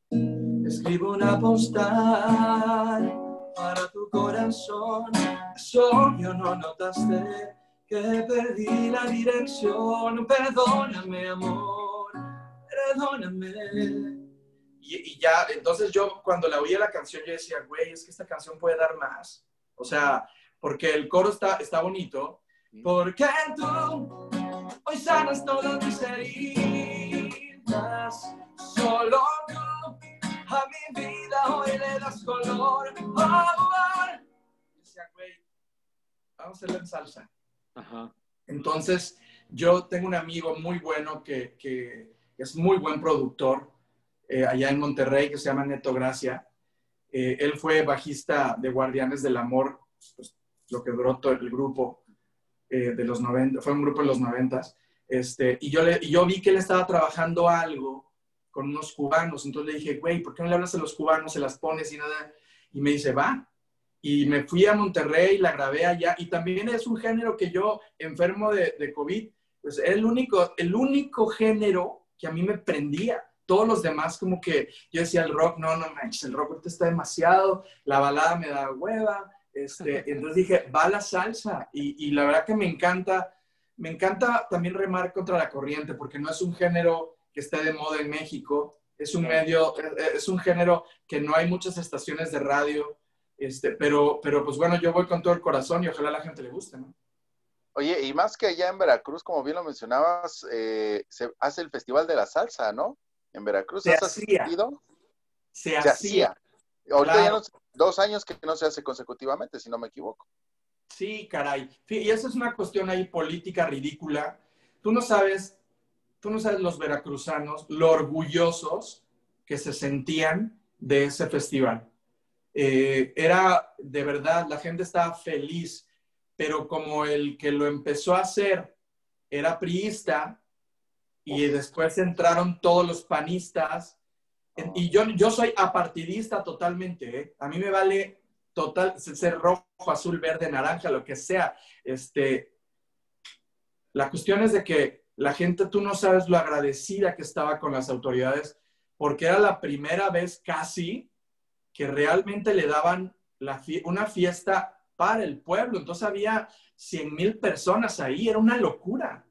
Escribo una postal para tu corazón, eso yo no notaste que perdí la dirección. Perdóname, amor, perdóname. Y, ya, entonces yo cuando la oía la canción, yo decía, güey, es que esta canción puede dar más. O sea, porque el coro está, está bonito. Porque tú hoy sanas todas mis heridas. Solo tú a mi vida hoy le das color. Oh, decía, güey, vamos a hacerla en salsa. Entonces, yo tengo un amigo muy bueno que, que es muy buen productor eh, allá en Monterrey que se llama Neto Gracia. Eh, él fue bajista de Guardianes del Amor, pues, lo que duró el grupo eh, de los 90, fue un grupo de los 90. Este, y, yo le, yo vi que él estaba trabajando algo con unos cubanos, entonces le dije, güey, ¿por qué no le hablas a los cubanos, se las pones y nada? Y me dice, va, y me fui a Monterrey, la grabé allá, y también es un género que yo, enfermo de, de COVID, pues es el único, el único género que a mí me prendía. Todos los demás, como que yo decía el rock, no, no manches, el rock ahorita está demasiado, la balada me da hueva. Este, [LAUGHS] entonces dije, va la salsa. Y, y la verdad que me encanta, me encanta también remar contra la corriente, porque no es un género que esté de moda en México, es un medio, es un género que no hay muchas estaciones de radio, este, pero, pero pues bueno, yo voy con todo el corazón y ojalá a la gente le guste, ¿no? Oye, y más que allá en Veracruz, como bien lo mencionabas, eh, se hace el Festival de la Salsa, ¿no? En Veracruz. Se hacía. Se, se hacía. Ahorita ya no, dos años que no se hace consecutivamente, si no me equivoco. Sí, caray. Y esa es una cuestión ahí política ridícula. Tú no sabes, tú no sabes los veracruzanos, lo orgullosos que se sentían de ese festival. Eh, era de verdad, la gente estaba feliz pero como el que lo empezó a hacer era priista y después entraron todos los panistas, y yo, yo soy apartidista totalmente, ¿eh? a mí me vale total ser rojo, azul, verde, naranja, lo que sea. Este, la cuestión es de que la gente, tú no sabes lo agradecida que estaba con las autoridades, porque era la primera vez casi que realmente le daban una fiesta para el pueblo. Entonces había 100 mil personas ahí, era una locura.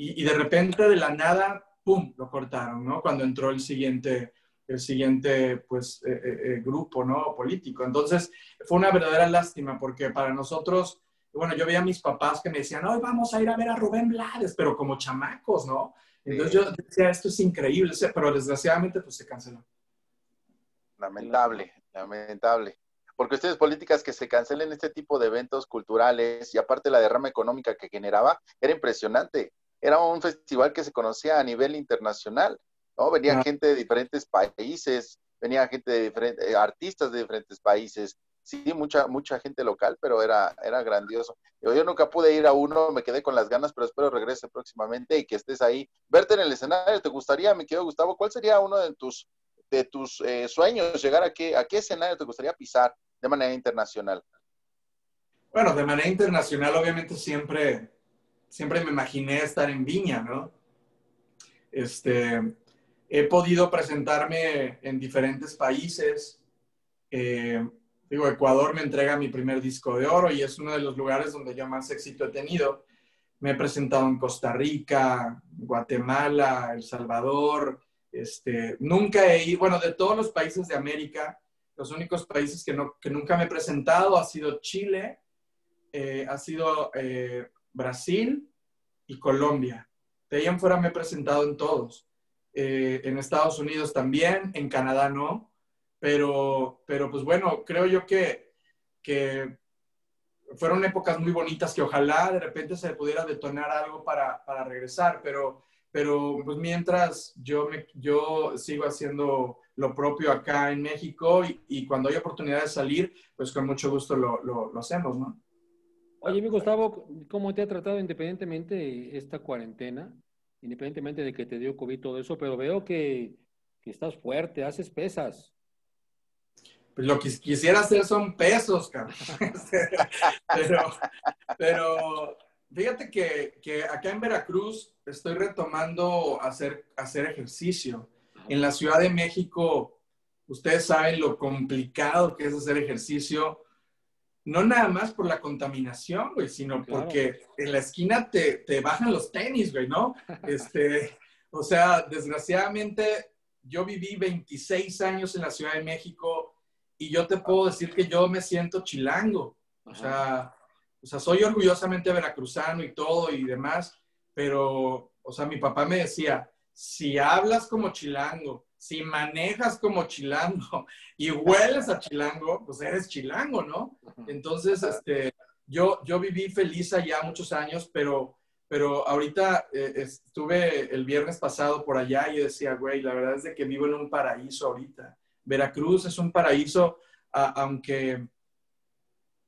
Y, de repente, de la nada, ¡pum!, lo cortaron, ¿no? Cuando entró el siguiente, el siguiente, pues, eh, eh, eh, grupo, ¿no? Político. Entonces, fue una verdadera lástima porque para nosotros, bueno, yo veía a mis papás que me decían, hoy vamos a ir a ver a Rubén Blades, pero como chamacos, ¿no? Entonces yo decía, esto es increíble, pero desgraciadamente, pues, se canceló. Lamentable, lamentable por cuestiones políticas que se cancelen este tipo de eventos culturales y aparte la derrama económica que generaba, era impresionante. Era un festival que se conocía a nivel internacional, ¿no? Venía gente de diferentes países, venía gente de diferentes, eh, artistas de diferentes países, sí, mucha, mucha gente local, pero era, era grandioso. Yo, yo, nunca pude ir a uno, me quedé con las ganas, pero espero regrese próximamente y que estés ahí. Verte en el escenario, ¿te gustaría, mi querido Gustavo? ¿Cuál sería uno de tus, de tus eh, sueños? ¿Llegar a qué, a qué escenario te gustaría pisar? de manera internacional? Bueno, de manera internacional, obviamente siempre, siempre me imaginé estar en Viña, ¿no? Este, he podido presentarme en diferentes países. Eh, digo, Ecuador me entrega mi primer disco de oro y es uno de los lugares donde yo más éxito he tenido. Me he presentado en Costa Rica, Guatemala, El Salvador. Este, nunca he ido, bueno, de todos los países de América, los únicos países que, no, que nunca me he presentado ha sido Chile, eh, ha sido eh, Brasil y Colombia. De ahí en fuera me he presentado en todos. Eh, en Estados Unidos también, en Canadá no. Pero, pero pues bueno, creo yo que, que fueron épocas muy bonitas que ojalá de repente se pudiera detonar algo para, para regresar, pero, pero pues mientras yo, me, yo sigo haciendo lo propio acá en México y, cuando hay oportunidad de salir, pues con mucho gusto lo, lo, hacemos, ¿no? Oye, mi Gustavo, ¿cómo te ha tratado independientemente esta cuarentena? Independientemente de que te dio COVID todo eso, pero veo que, que estás fuerte, haces pesas. Pues lo que quisiera hacer son pesos, cabrón. [LAUGHS] pero, pero fíjate que, que, acá en Veracruz estoy retomando hacer, hacer ejercicio en la Ciudad de México, ustedes saben lo complicado que es hacer ejercicio, no nada más por la contaminación, güey, sino porque en la esquina te, te, bajan los tenis, güey, ¿no? [LAUGHS] Este, o sea, desgraciadamente, yo viví 26 años en la Ciudad de México y yo te puedo decir que yo me siento chilango. O sea, o sea, soy orgullosamente veracruzano y todo y demás, pero, o sea, mi papá me decía, si hablas como chilango, si manejas como chilango y hueles a chilango, pues eres chilango, ¿no? Entonces, este, yo, yo viví feliz allá muchos años, pero, pero ahorita eh, estuve el viernes pasado por allá y decía, güey, la verdad es de que vivo en un paraíso ahorita. Veracruz es un paraíso, aunque,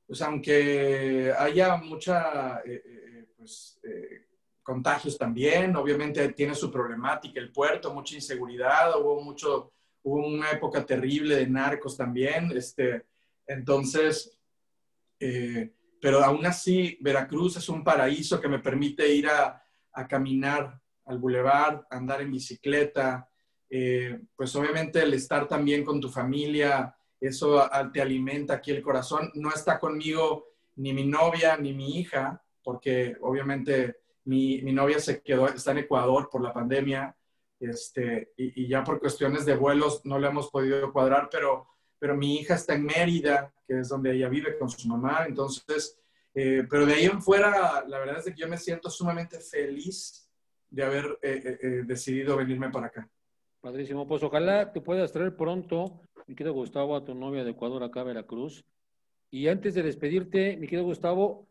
pues aunque haya mucha, eh, eh, pues, contagios también, obviamente tiene su problemática el puerto, mucha inseguridad, hubo mucho, hubo una época terrible de narcos también, este, entonces, eh, pero aún así, Veracruz es un paraíso que me permite ir a, caminar al bulevar, andar en bicicleta, eh, pues obviamente el estar también con tu familia, eso te alimenta aquí el corazón. No está conmigo ni mi novia ni mi hija, porque obviamente mi, novia se quedó, está en Ecuador por la pandemia, este, y, y, ya por cuestiones de vuelos no lo hemos podido cuadrar, pero pero mi hija está en Mérida, que es donde ella vive con su mamá, entonces, eh, pero de ahí en fuera, la verdad es que yo me siento sumamente feliz de haber eh, eh, decidido venirme para acá. Padrísimo, pues ojalá te puedas traer pronto, mi querido Gustavo, a tu novia de Ecuador acá a Veracruz. Y antes de despedirte, mi querido Gustavo,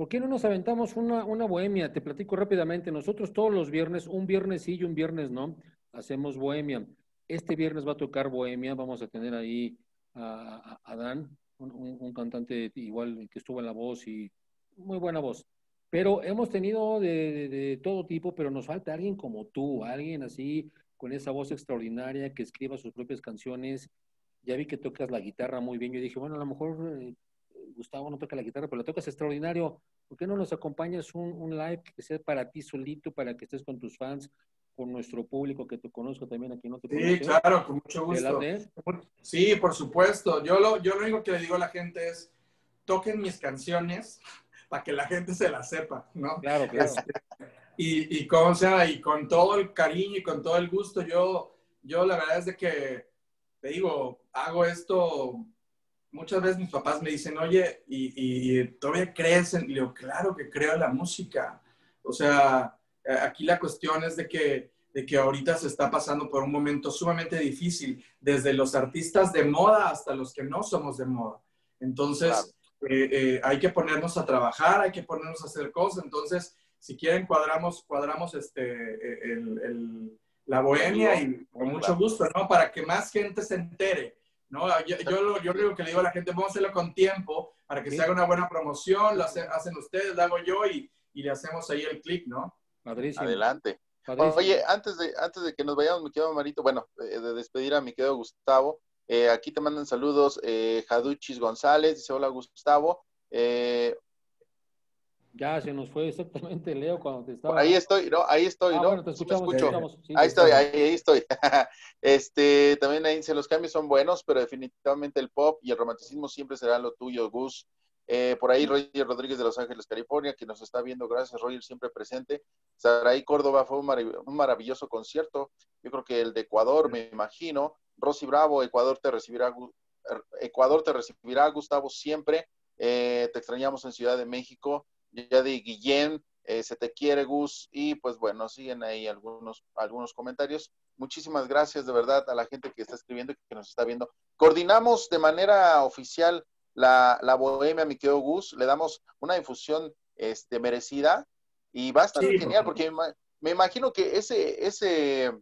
¿por qué no nos aventamos una, una bohemia? Te platico rápidamente. Nosotros todos los viernes, un viernes sí y un viernes no, hacemos bohemia. Este viernes va a tocar bohemia, vamos a tener ahí a, a Dan, un, cantante igual que estuvo en la voz y muy buena voz. Pero hemos tenido de, todo tipo, pero nos falta alguien como tú, alguien así con esa voz extraordinaria que escriba sus propias canciones. Ya vi que tocas la guitarra muy bien. Yo dije, bueno, a lo mejor eh, Gustavo no toca la guitarra, pero la tocas extraordinario. ¿Por qué no nos acompañas un, un live que sea para ti solito, para que estés con tus fans? con nuestro público que te conozco también aquí no te Sí, claro, con mucho gusto. Sí, por supuesto. Yo lo, yo lo único que le digo a la gente es, toquen mis canciones [LAUGHS] para que la gente se las sepa, ¿no? Claro, claro. Este, y, y, como sea, y con todo el cariño y con todo el gusto, yo, yo la verdad es de que, te digo, hago esto, muchas veces mis papás me dicen, oye, ¿y, y todavía crees en? Y digo, claro que creo en la música. O sea, eh, aquí la cuestión es de que, de que ahorita se está pasando por un momento sumamente difícil, desde los artistas de moda hasta los que no somos de moda. Entonces, eh, eh, hay que ponernos a trabajar, hay que ponernos a hacer cosas. Entonces, si quieren, cuadramos, cuadramos este, el, la bohemia y con mucho gusto, ¿no? Para que más gente se entere. ¿No? Yo, yo, yo, lo que le digo a la gente, vamos a hacerlo con tiempo para que se haga una buena promoción, lo hacen ustedes, lo hago yo y, y le hacemos ahí el clic, ¿no? Adelante. Oye, antes de, antes de que nos vayamos, mi querido Marito, bueno, eh, de despedir a mi querido Gustavo, eh, aquí te mandan saludos eh, Jaduchis González, dice hola Gustavo. Eh, ya se nos fue exactamente Leo cuando te estaba. Ahí estoy, ¿no? Ahí estoy, ah, ¿no? Bueno, te escuchamos, ahí estoy, ahí, ahí, estoy. [LAUGHS] este, también ahí dice, los cambios son buenos, pero definitivamente el pop y el romanticismo siempre será lo tuyo, Gus. Eh, por ahí Roger Rodríguez de Los Ángeles, California, que nos está viendo. Gracias, Roger, siempre presente. Saraí Córdoba fue un, maravilloso concierto. Yo creo que el de Ecuador, me imagino. Rosy Bravo, Ecuador te recibirá, Ecuador te recibirá, Gustavo, siempre. Eh, te extrañamos en Ciudad de México. Ya de Guillén, eh, se te quiere, Gus. Y pues bueno, siguen ahí algunos, algunos comentarios. Muchísimas gracias de verdad a la gente que está escribiendo y que nos está viendo. Coordinamos de manera oficial la, la bohemia, mi querido Gus, le damos una difusión este, merecida y va a estar genial porque me, imagino que ese, ese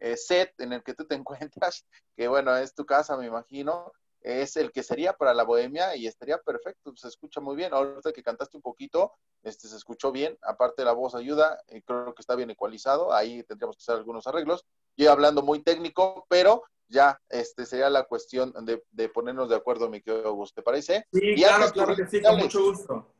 eh, set en el que tú te [LAUGHS] encuentras, que bueno, es tu casa, me imagino, es el que sería para la bohemia y estaría perfecto, se escucha muy bien. Ahorita que cantaste un poquito, este se escuchó bien, aparte la voz ayuda, y creo que está bien ecualizado, ahí tendríamos que hacer algunos arreglos. Yo hablando muy técnico, pero ya este sería la cuestión de, ponernos de acuerdo, mi querido Augusto, ¿te parece? Sí, claro, claro que sí, con mucho gusto.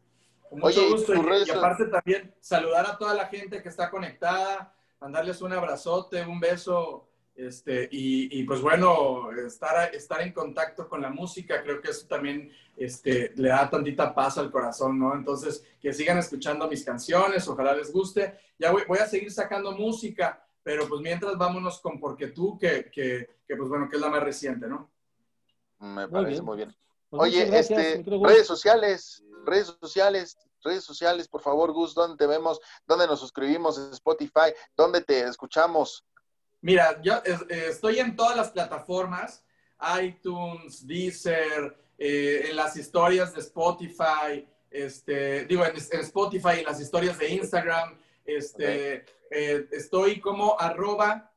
Con mucho gusto. Y, aparte también saludar a toda la gente que está conectada, mandarles un abrazote, un beso, este, y, pues bueno, estar, estar en contacto con la música, creo que eso también este, le da tantita paz al corazón, ¿no? Entonces, que sigan escuchando mis canciones, ojalá les guste. Ya voy, voy a seguir sacando música pero pues mientras vámonos con Porque tú, que, que, que pues bueno, que es la más reciente, ¿no? Me parece muy bien. Pues Oye, este, redes sociales, redes sociales, redes sociales, por favor, Gus, ¿dónde te vemos? ¿Dónde nos suscribimos? Spotify, ¿dónde te escuchamos? Mira, yo eh, estoy en todas las plataformas, iTunes, Deezer, eh, en las historias de Spotify, este, digo, en, Spotify, en las historias de Instagram, este, eh, estoy como arroba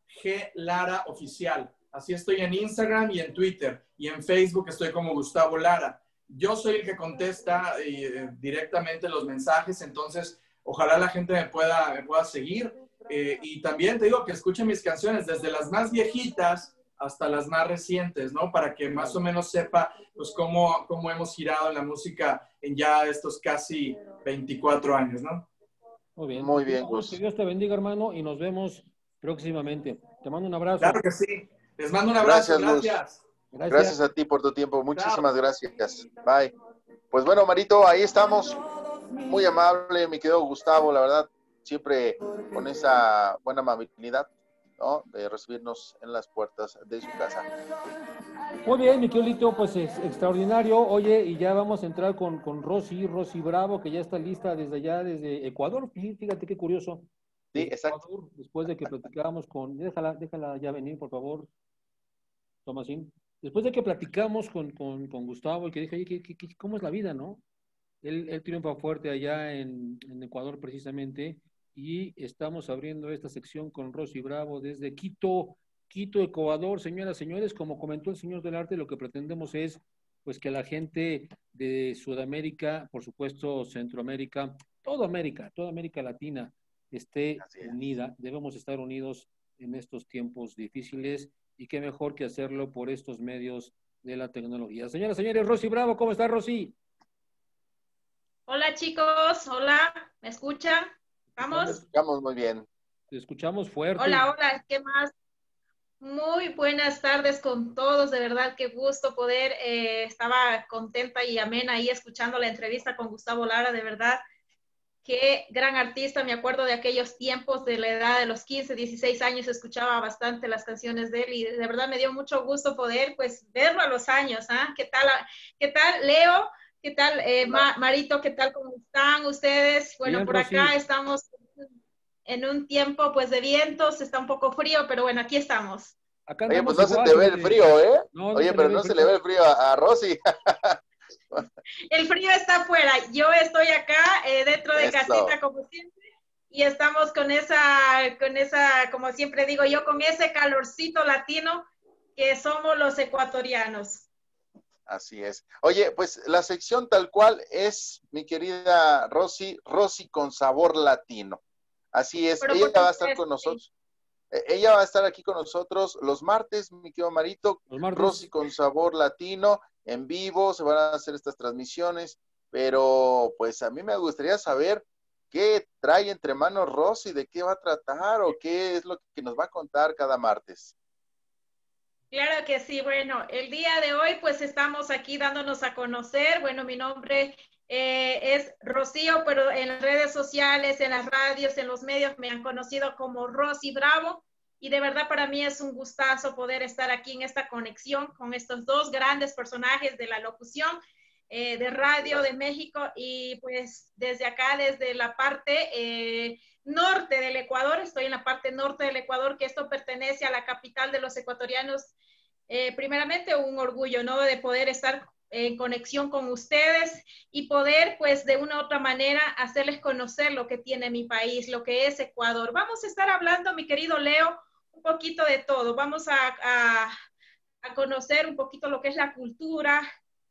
Lara Oficial. Así estoy en Instagram y en Twitter. Y en Facebook estoy como Gustavo Lara. Yo soy el que contesta eh, directamente los mensajes, entonces ojalá la gente me pueda, me pueda seguir. Eh, y también te digo que escuchen mis canciones, desde las más viejitas hasta las más recientes, ¿no? Para que más o menos sepa, pues, cómo, cómo hemos girado en la música en ya estos casi 24 años, ¿no? Muy bien. Muy bien, Que Dios te bendiga, hermano, y nos vemos próximamente. Te mando un abrazo. Claro que sí. Les mando un abrazo. Gracias. Gracias. a ti por tu tiempo. Muchísimas gracias. Bye. Pues bueno, Marito, ahí estamos. Muy amable, mi querido Gustavo, la verdad, siempre con esa buena amabilidad, ¿no? De recibirnos en las puertas de su casa. Muy bien, mi querido pues es extraordinario. Oye, y ya vamos a entrar con, con Rosy, Rosy Bravo, que ya está lista desde allá, desde Ecuador. Fíjate qué curioso. Sí, exacto. después de que platicábamos con, déjala, déjala ya venir, por favor, Tomasín. Después de que platicamos con, con, con Gustavo y que dije, oye, cómo es la vida, no? Él, él triunfa fuerte allá en, en, Ecuador precisamente y estamos abriendo esta sección con Rosy Bravo desde Quito, Quito, Ecuador. Señoras, señores, como comentó el señor del arte, lo que pretendemos es pues que la gente de Sudamérica, por supuesto Centroamérica, toda América, toda América Latina, esté unida. Debemos estar unidos en estos tiempos difíciles y qué mejor que hacerlo por estos medios de la tecnología. Señoras, señores, Rosy Bravo, ¿cómo está Rosy? Hola chicos, hola, ¿me escuchan? ¿Vamos? escuchamos muy bien. Te escuchamos fuerte. Hola, hola, ¿qué más? Muy buenas tardes con todos, de verdad qué gusto poder, eh, estaba contenta y amena ahí escuchando la entrevista con Gustavo Lara, de verdad Qué gran artista, me acuerdo de aquellos tiempos de la edad de los 15, 16 años, escuchaba bastante las canciones de él y de verdad me dio mucho gusto poder pues verlo a los años. ¿ah? ¿Qué tal, qué tal Leo? ¿Qué tal eh, Marito? ¿Qué tal? ¿Cómo están ustedes? Bueno, por acá estamos en un tiempo pues de vientos, está un poco frío, pero bueno, aquí estamos. Oye, pues no se te ve el frío, ¿eh? Oye, pero no se le ve el frío a, a Rosy. [LAUGHS] El frío está afuera. Yo estoy acá eh, dentro de casita como siempre y estamos con esa, con esa, como siempre digo yo, con ese calorcito latino que somos los ecuatorianos. Así es. Oye, pues la sección tal cual es, mi querida Rosy, Rosy con sabor latino. Así es, ella va a estar con nosotros. E, ella va a estar aquí con nosotros los martes, mi querido Marito, Rosy con sabor latino en vivo, se van a hacer estas transmisiones, pero pues a mí me gustaría saber qué trae entre manos Rosy, de qué va a tratar o qué es lo que nos va a contar cada martes. Claro que sí, bueno, el día de hoy pues estamos aquí dándonos a conocer, bueno, mi nombre eh, es Rocío, pero en las redes sociales, en las radios, en los medios me han conocido como Rosy Bravo. Y de verdad para mí es un gustazo poder estar aquí en esta conexión con estos dos grandes personajes de la locución eh, de radio de México. Y pues desde acá, desde la parte eh, norte del Ecuador, estoy en la parte norte del Ecuador, que esto pertenece a la capital de los ecuatorianos. Eh, primeramente, un orgullo, ¿no? De poder estar en conexión con ustedes y poder, pues, de una u otra manera, hacerles conocer lo que tiene mi país, lo que es Ecuador. Vamos a estar hablando, mi querido Leo, un poquito de todo. Vamos a, a, conocer un poquito lo que es la cultura,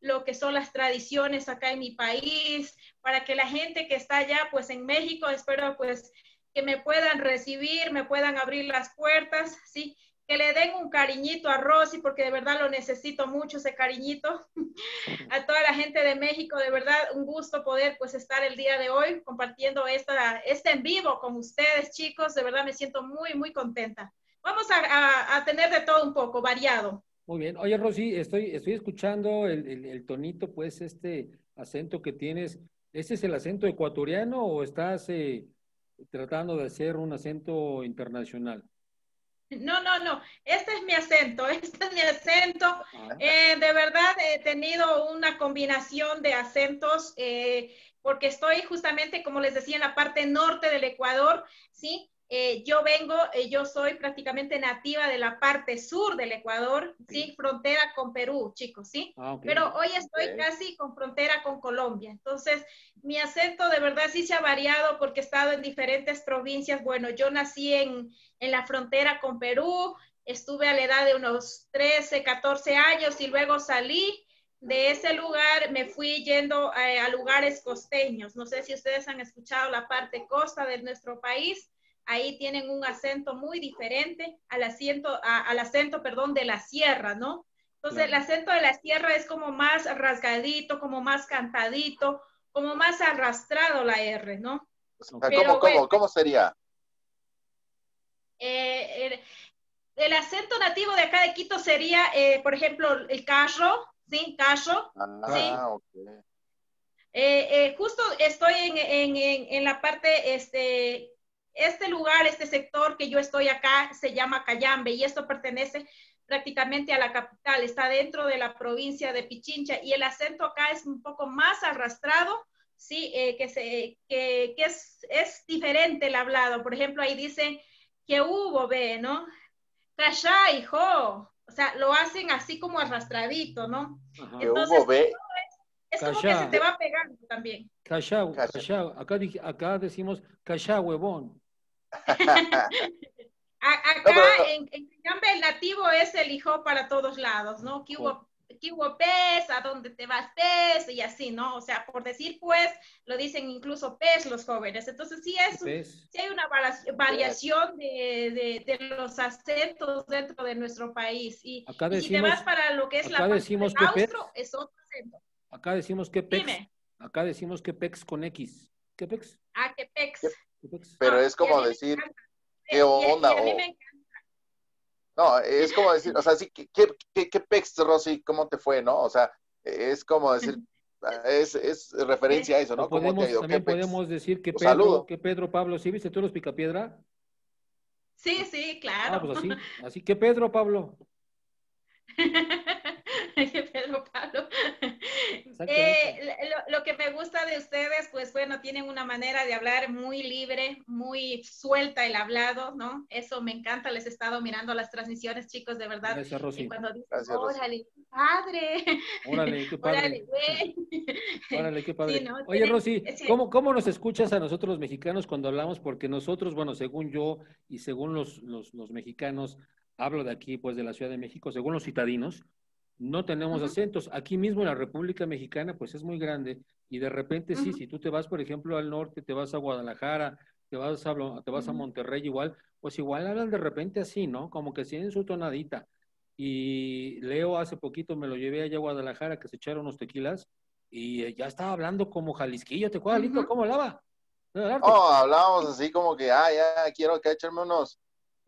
lo que son las tradiciones acá en mi país, para que la gente que está allá, pues en México, espero pues que me puedan recibir, me puedan abrir las puertas, ¿sí? Que le den un cariñito a Rosy, porque de verdad lo necesito mucho, ese cariñito. [LAUGHS] a toda la gente de México, de verdad, un gusto poder pues estar el día de hoy compartiendo esta, este en vivo con ustedes, chicos. De verdad me siento muy, muy contenta vamos a, tener de todo un poco, variado. Muy bien. Oye, Rosy, estoy, estoy escuchando el, tonito, pues, este acento que tienes. ¿Ese es el acento ecuatoriano o estás eh, tratando de hacer un acento internacional? No, no, no. Este es mi acento, este es mi acento. Ah. Eh, de verdad he tenido una combinación de acentos eh, porque estoy justamente, como les decía, en la parte norte del Ecuador, ¿sí? Eh, yo vengo, eh, yo soy prácticamente nativa de la parte sur del Ecuador, ¿sí? Frontera con Perú, chicos, ¿sí? Ah, Pero hoy estoy casi con frontera con Colombia. Entonces, mi acento de verdad sí se ha variado porque he estado en diferentes provincias. Bueno, yo nací en, en la frontera con Perú, estuve a la edad de unos 13, 14 años y luego salí de ese lugar me fui yendo eh, a lugares costeños. No sé si ustedes han escuchado la parte costa de nuestro país ahí tienen un acento muy diferente al acento, al acento, perdón, de la sierra, ¿no? Entonces, el acento de la sierra es como más rasgadito, como más cantadito, como más arrastrado la R, ¿no? ¿cómo, sería? Eh, el, acento nativo de acá de Quito sería, eh, por ejemplo, el carro, ¿sí? Carro. Ah, ¿sí? Eh, justo estoy en, en, en, la parte este, este lugar, este sector que yo estoy acá, se llama Cayambe y esto pertenece prácticamente a la capital, está dentro de la provincia de Pichincha y el acento acá es un poco más arrastrado, sí, eh, que, se, que, es, es, diferente el hablado. Por ejemplo, ahí dicen que hubo, ve, ¿no? Cachá, hijo. O sea, lo hacen así como arrastradito, ¿no? Entonces, hubo, ve. Es, como que se te va pegando también. Cachá. Acá, acá decimos cachá, huevón. [LAUGHS] Acá en, en el nativo es el hijo para todos lados, ¿no? Que hubo, pez, a dónde te vas pez, y así, ¿no? O sea, por decir pues, lo dicen incluso pez los jóvenes. Entonces sí, es, sí hay una variación de, de, los acentos dentro de nuestro país. Y, si te vas para lo que es la decimos que es otro acento. Acá decimos que pex. Acá decimos que pex con X. ¿Qué pex? Ah, que pex. Pero es como decir, ¿qué onda? No, es como decir, o sea, sí, ¿qué, qué, qué pex, Rosy? ¿Cómo te fue, no? O sea, es como decir, [LAUGHS] es, es referencia a eso, ¿no? Podemos, También podemos decir que Pedro, que Pedro Pablo, ¿sí viste tú los picapiedra? Sí, sí, claro. Ah, pues así, [LAUGHS] así que Pedro Pablo. [LAUGHS] [LAUGHS] Pedro Pablo. Eh, lo, que me gusta de ustedes, pues bueno, tienen una manera de hablar muy libre, muy suelta el hablado, ¿no? Eso me encanta. Les he estado mirando las transmisiones, chicos, de verdad. Gracias, Rosy. Y cuando dicen, órale, padre. Órale, qué [LAUGHS] padre. Órale, güey. Órale, qué padre. Oye, Rosy, ¿cómo, ¿cómo nos escuchas a nosotros los mexicanos cuando hablamos? Porque nosotros, bueno, según yo y según los, los, los mexicanos, hablo de aquí, pues de la Ciudad de México, según los citadinos, no tenemos acentos. Aquí mismo en la República Mexicana, pues es muy grande y de repente sí, si tú te vas, por ejemplo, al norte, te vas a Guadalajara, te vas a, te vas a Monterrey igual, pues igual hablan de repente así, ¿no? Como que tienen su tonadita. Y Leo hace poquito me lo llevé allá a Guadalajara que se echaron unos tequilas y ya estaba hablando como Jalisquillo, ¿te acuerdas, Lito? ¿Cómo hablaba? Oh, hablábamos así como que, ah, ya quiero que echarme unos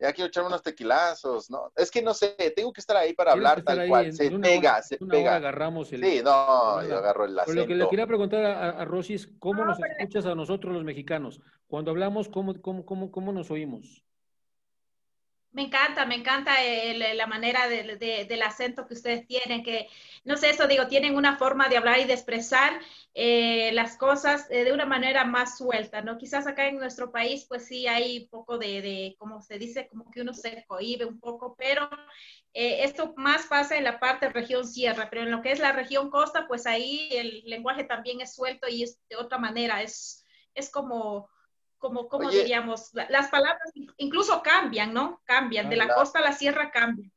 ya quiero echarme unos tequilazos, ¿no? Es que no sé, tengo que estar ahí para hablar tal cual, se pega, se pega. agarramos el... Sí, no, yo agarro el acento. lo que le quería preguntar a, a Rosy es, ¿cómo nos escuchas a nosotros los mexicanos? Cuando hablamos, ¿cómo, cómo, cómo, cómo nos oímos? Me encanta, me encanta la manera del acento que ustedes tienen, que no sé, eso digo, tienen una forma de hablar y de expresar eh, las cosas eh, de una manera más suelta, ¿no? Quizás acá en nuestro país, pues sí hay un poco de, de como se dice, como que uno se cohibe un poco, pero eh, esto más pasa en la parte región sierra, pero en lo que es la región costa, pues ahí el lenguaje también es suelto y es de otra manera, es, es como como, como diríamos, las palabras incluso cambian, ¿no? Cambian, de la costa a la sierra cambian.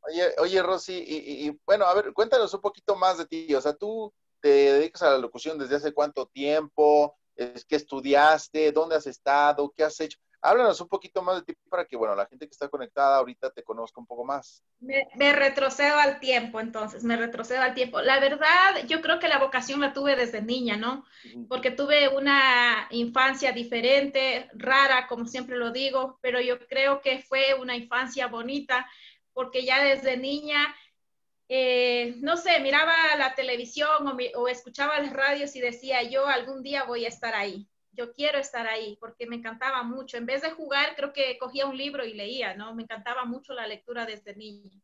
Oye, oye, Rosy, y, bueno, a ver, cuéntanos un poquito más de ti. O sea, tú te dedicas a la locución desde hace cuánto tiempo, ¿qué estudiaste? ¿Dónde has estado? ¿Qué has hecho? Háblanos un poquito más de ti para que, bueno, la gente que está conectada ahorita te conozca un poco más. Me, retrocedo al tiempo, entonces, me retrocedo al tiempo. La verdad, yo creo que la vocación la tuve desde niña, ¿no? Porque tuve una infancia diferente, rara, como siempre lo digo, pero yo creo que fue una infancia bonita, porque ya desde niña... Eh, no sé, miraba la televisión o, o escuchaba las radios y decía, yo algún día voy a estar ahí, yo quiero estar ahí porque me encantaba mucho. En vez de jugar, creo que cogía un libro y leía, ¿no? Me encantaba mucho la lectura desde niña.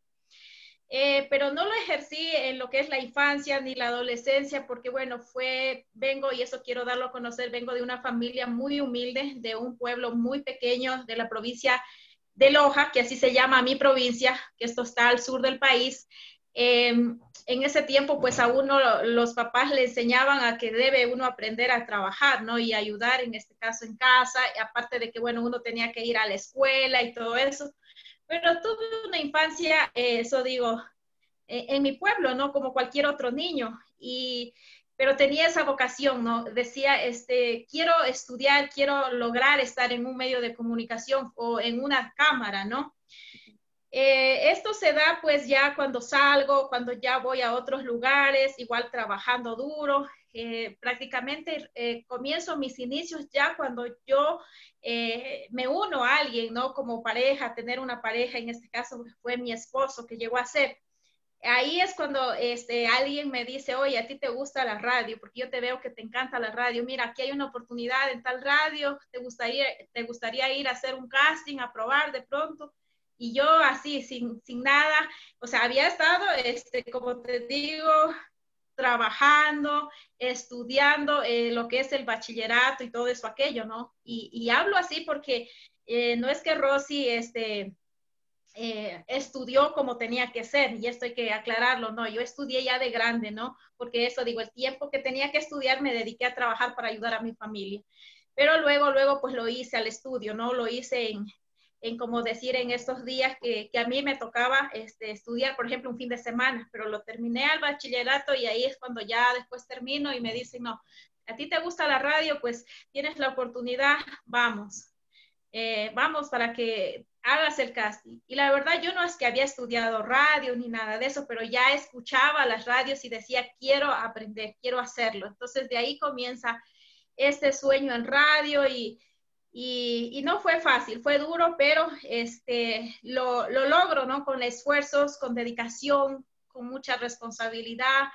eh, pero no lo ejercí en lo que es la infancia ni la adolescencia, porque bueno, fue, vengo, y eso quiero darlo a conocer, vengo de una familia muy humilde, de un pueblo muy pequeño de la provincia de Loja, que así se llama mi provincia, que esto está al sur del país. Em, en ese tiempo, pues a uno los papás le enseñaban a que debe uno aprender a trabajar, ¿no? Y ayudar, en este caso, en casa, aparte de que, bueno, uno tenía que ir a la escuela y todo eso. Pero tuve una infancia, eh, eso digo, eh, en mi pueblo, ¿no? Como cualquier otro niño. Y, pero tenía esa vocación, ¿no? Decía, este, quiero estudiar, quiero lograr estar en un medio de comunicación o en una cámara, ¿no? Eh, esto se da pues ya cuando salgo, cuando ya voy a otros lugares, igual trabajando duro. Eh, prácticamente eh, comienzo mis inicios ya cuando yo me uno a alguien, ¿no? Como pareja, tener una pareja, en este caso fue mi esposo que llegó a ser. Ahí es cuando este, alguien me dice, oye, a ti te gusta la radio, porque yo te veo que te encanta la radio. Mira, aquí hay una oportunidad en tal radio, ¿te gustaría, te gustaría ir a hacer un casting, a probar de pronto? Y yo así, sin, sin nada, o sea, había estado, este, como te digo, trabajando, estudiando eh, lo que es el bachillerato y todo eso, aquello, ¿no? Y, y hablo así porque eh, no es que Rosy, este, eh, estudió como tenía que ser, y esto hay que aclararlo, no, yo estudié ya de grande, ¿no? Porque eso, digo, el tiempo que tenía que estudiar me dediqué a trabajar para ayudar a mi familia. Pero luego, luego, pues lo hice al estudio, ¿no? Lo hice en, en como decir en estos días que, que, a mí me tocaba este, estudiar, por ejemplo, un fin de semana, pero lo terminé al bachillerato y ahí es cuando ya después termino y me dicen, no, a ti te gusta la radio, pues tienes la oportunidad, vamos, eh, vamos para que hagas el casting. Y la verdad, yo no es que había estudiado radio ni nada de eso, pero ya escuchaba las radios y decía, quiero aprender, quiero hacerlo. Entonces de ahí comienza este sueño en radio y y, no fue fácil, fue duro, pero este, lo, lo, logro, ¿no? Con esfuerzos, con dedicación, con mucha responsabilidad.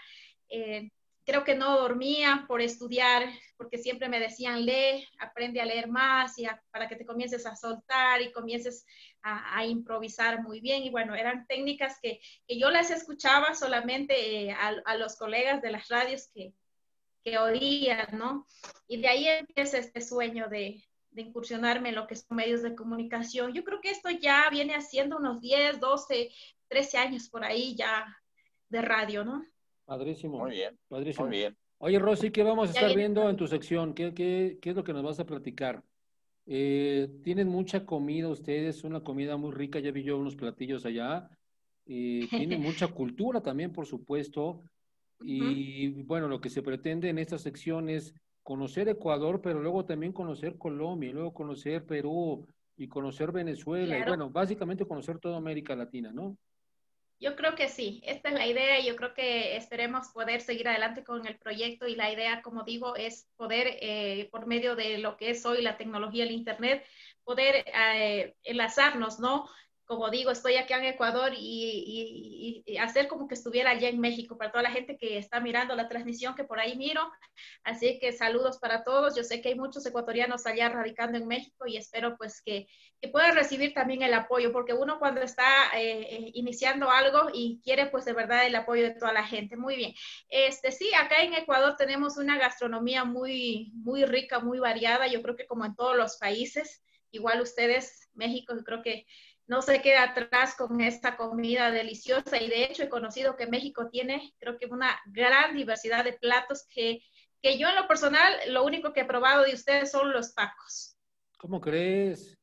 Eh, creo que no dormía por estudiar, porque siempre me decían, lee, aprende a leer más y para que te comiences a soltar y comiences a, improvisar muy bien. Y bueno, eran técnicas que, que yo las escuchaba solamente eh, a, a, los colegas de las radios que, que oían, ¿no? Y de ahí empieza este sueño de, de incursionarme en lo que son medios de comunicación. Yo creo que esto ya viene haciendo unos 10, 12, 13 años por ahí ya de radio, ¿no? Padrísimo. Muy bien. Padrísimo. Muy bien. Oye, Rosy, ¿qué vamos a estar viendo en tu sección? ¿Qué, qué, qué es lo que nos vas a platicar? Eh, tienen mucha comida ustedes, una comida muy rica, ya vi yo unos platillos allá. Eh, [LAUGHS] tienen mucha cultura también, por supuesto. Y bueno, lo que se pretende en esta sección es conocer Ecuador, pero luego también conocer Colombia, y luego conocer Perú y conocer Venezuela, y bueno, básicamente conocer toda América Latina, ¿no? Yo creo que sí, esta es la idea y yo creo que esperemos poder seguir adelante con el proyecto y la idea, como digo, es poder, eh, por medio de lo que es hoy la tecnología, el Internet, poder eh, enlazarnos, ¿no? Como digo, estoy aquí en Ecuador y, hacer como que estuviera allá en México para toda la gente que está mirando la transmisión que por ahí miro. Así que saludos para todos. Yo sé que hay muchos ecuatorianos allá radicando en México y espero pues que, que puedan recibir también el apoyo, porque uno cuando está eh, eh, iniciando algo y quiere pues de verdad el apoyo de toda la gente. Muy bien. Este sí, acá en Ecuador tenemos una gastronomía muy, muy rica, muy variada. Yo creo que como en todos los países, igual ustedes, México, creo que no se queda atrás con esta comida deliciosa y de hecho he conocido que México tiene, creo que una gran diversidad de platos que, que yo en lo personal, lo único que he probado de ustedes son los tacos. ¿Cómo crees?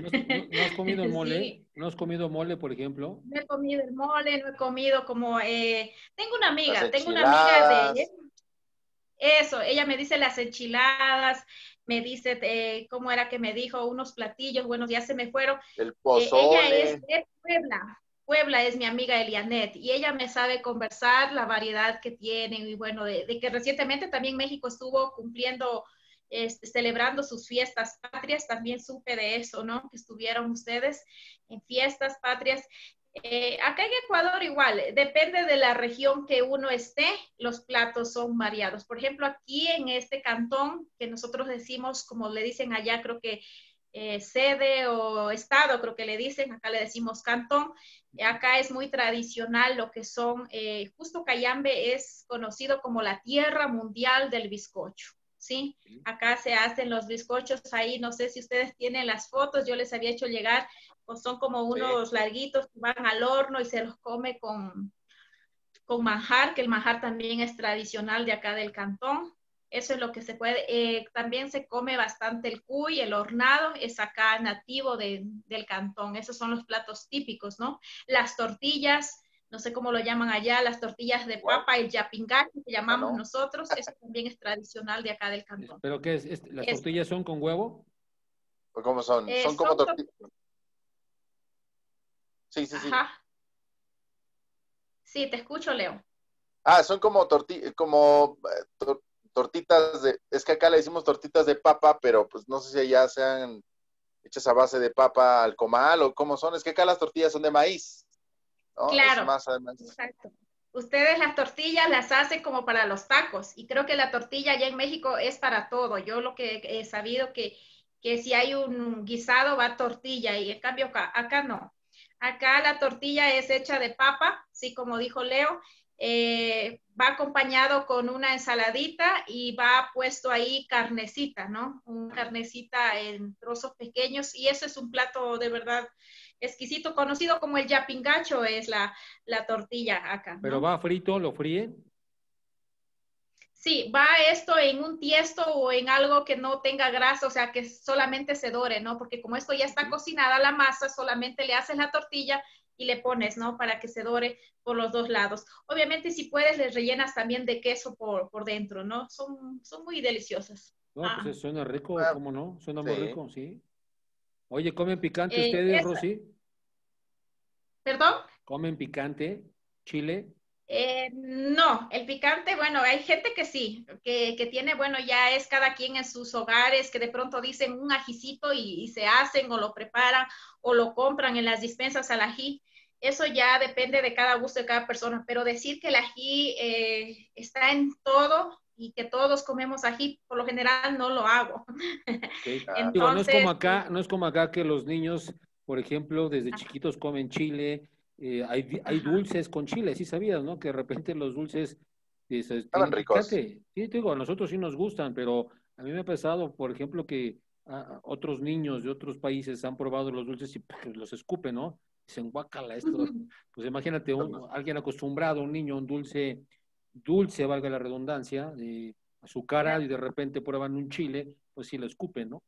¿No, has [LAUGHS] comido el mole? ¿No has comido mole, por ejemplo? No he comido el mole, no he comido como... Eh, tengo una amiga, tengo una amiga de... Eso, ella me dice las enchiladas, me dice, eh, ¿cómo era que me dijo? Unos platillos, bueno, ya se me fueron. El eh, ella es de Puebla, Puebla es mi amiga Elianet y ella me sabe conversar la variedad que tienen y bueno, de, que recientemente también México estuvo cumpliendo, celebrando sus fiestas patrias, también supe de eso, ¿no? Que estuvieron ustedes en fiestas patrias eh, acá en Ecuador igual, depende de la región que uno esté, los platos son variados. Por ejemplo, aquí en este cantón, que nosotros decimos, como le dicen allá, creo que eh, sede o estado, creo que le dicen, acá le decimos cantón. Acá es muy tradicional lo que son, eh, justo Cayambe es conocido como la tierra mundial del bizcocho. ¿sí? Acá se hacen los bizcochos ahí, no sé si ustedes tienen las fotos, yo les había hecho llegar, pues son como unos larguitos que van al horno y se los come con, con manjar, que el manjar también es tradicional de acá del cantón. Eso es lo que se puede. Eh, también se come bastante el cuy, el hornado, es acá nativo del cantón. Esos son los platos típicos, ¿no? Las tortillas, no sé cómo lo llaman allá, las tortillas de papa, el yapingal, que llamamos nosotros, eso también es tradicional de acá del cantón. ¿Pero qué es? ¿Las tortillas son con huevo? ¿Cómo son? Eh, son como tortillas. Sí, sí, sí. Sí, te escucho, Leo. Ah, son como tortillas, como eh, tortitas de, es que acá le decimos tortitas de papa, pero pues no sé si allá sean hechas a base de papa al comal o cómo son, es que acá las tortillas son de maíz. Claro. Exacto. Ustedes las tortillas las hacen como para los tacos y creo que la tortilla allá en México es para todo. Yo lo que he sabido que, que si hay un guisado va tortilla y en cambio acá, acá no. Acá la tortilla es hecha de papa, sí, como dijo Leo, eh, va acompañado con una ensaladita y va puesto ahí carnecita, ¿no? Una carnecita en trozos pequeños y ese es un plato de verdad exquisito, conocido como el yapingacho es la, la tortilla acá. ¿Pero va frito, lo fríe? Sí, va esto en un tiesto o en algo que no tenga grasa, o sea, que solamente se dore, ¿no? Porque como esto ya está cocinada la masa, solamente le haces la tortilla y le pones, ¿no? Para que se dore por los dos lados. Obviamente, si puedes, les rellenas también de queso por, por dentro, ¿no? Son, son muy deliciosas. No, pues suena rico, ¿cómo no? Suena muy rico, sí. Oye, ¿comen picante eh, ustedes, Rosy? ¿Perdón? ¿Comen picante? ¿Chile? Eh, no, el picante, bueno, hay gente que sí, que, que, tiene, bueno, ya es cada quien en sus hogares, que de pronto dicen un ajicito y, se hacen o lo preparan o lo compran en las dispensas al ají. Eso ya depende de cada gusto de cada persona, pero decir que el ají eh, está en todo y que todos comemos ají, por lo general no lo hago. Entonces, [LAUGHS] no es como acá, no es como acá que los niños, por ejemplo, desde chiquitos comen chile, eh, hay, hay dulces con chile, sí sabías, ¿no? Que de repente los dulces... Estaban ricos. Sí, digo, a nosotros sí nos gustan, pero a mí me ha pasado, por ejemplo, que otros niños de otros países han probado los dulces y pues, los escupen, ¿no? Dicen, guácala esto. Pues imagínate, alguien acostumbrado, un niño, un dulce, dulce, valga la redundancia, de cara y de repente prueban un chile, pues sí lo escupen, ¿no?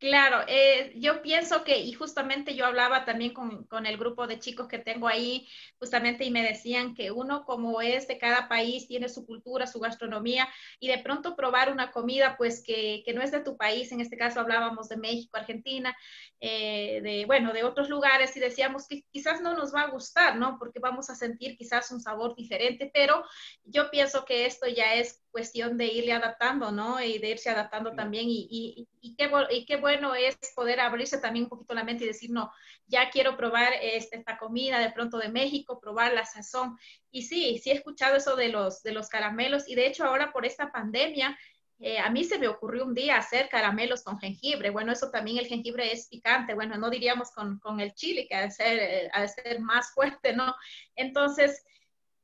Claro, eh, yo pienso que, y justamente yo hablaba también con, con, el grupo de chicos que tengo ahí, justamente, y me decían que uno como es de cada país, tiene su cultura, su gastronomía, y de pronto probar una comida, pues que, que no es de tu país, en este caso hablábamos de México, Argentina, eh, de, bueno, de otros lugares, y decíamos que quizás no nos va a gustar, ¿no? Porque vamos a sentir quizás un sabor diferente, pero yo pienso que esto ya es cuestión de irle adaptando, ¿no? Y de irse adaptando también, y, y, y qué, y qué bueno es poder abrirse también un poquito la mente y decir, no, ya quiero probar este, esta comida de pronto de México, probar la sazón. Y sí, sí he escuchado eso de los, de los caramelos y de hecho ahora por esta pandemia, eh, a mí se me ocurrió un día hacer caramelos con jengibre. Bueno, eso también el jengibre es picante. Bueno, no diríamos con, con el chile, que de, ser, eh, de ser más fuerte, ¿no? Entonces,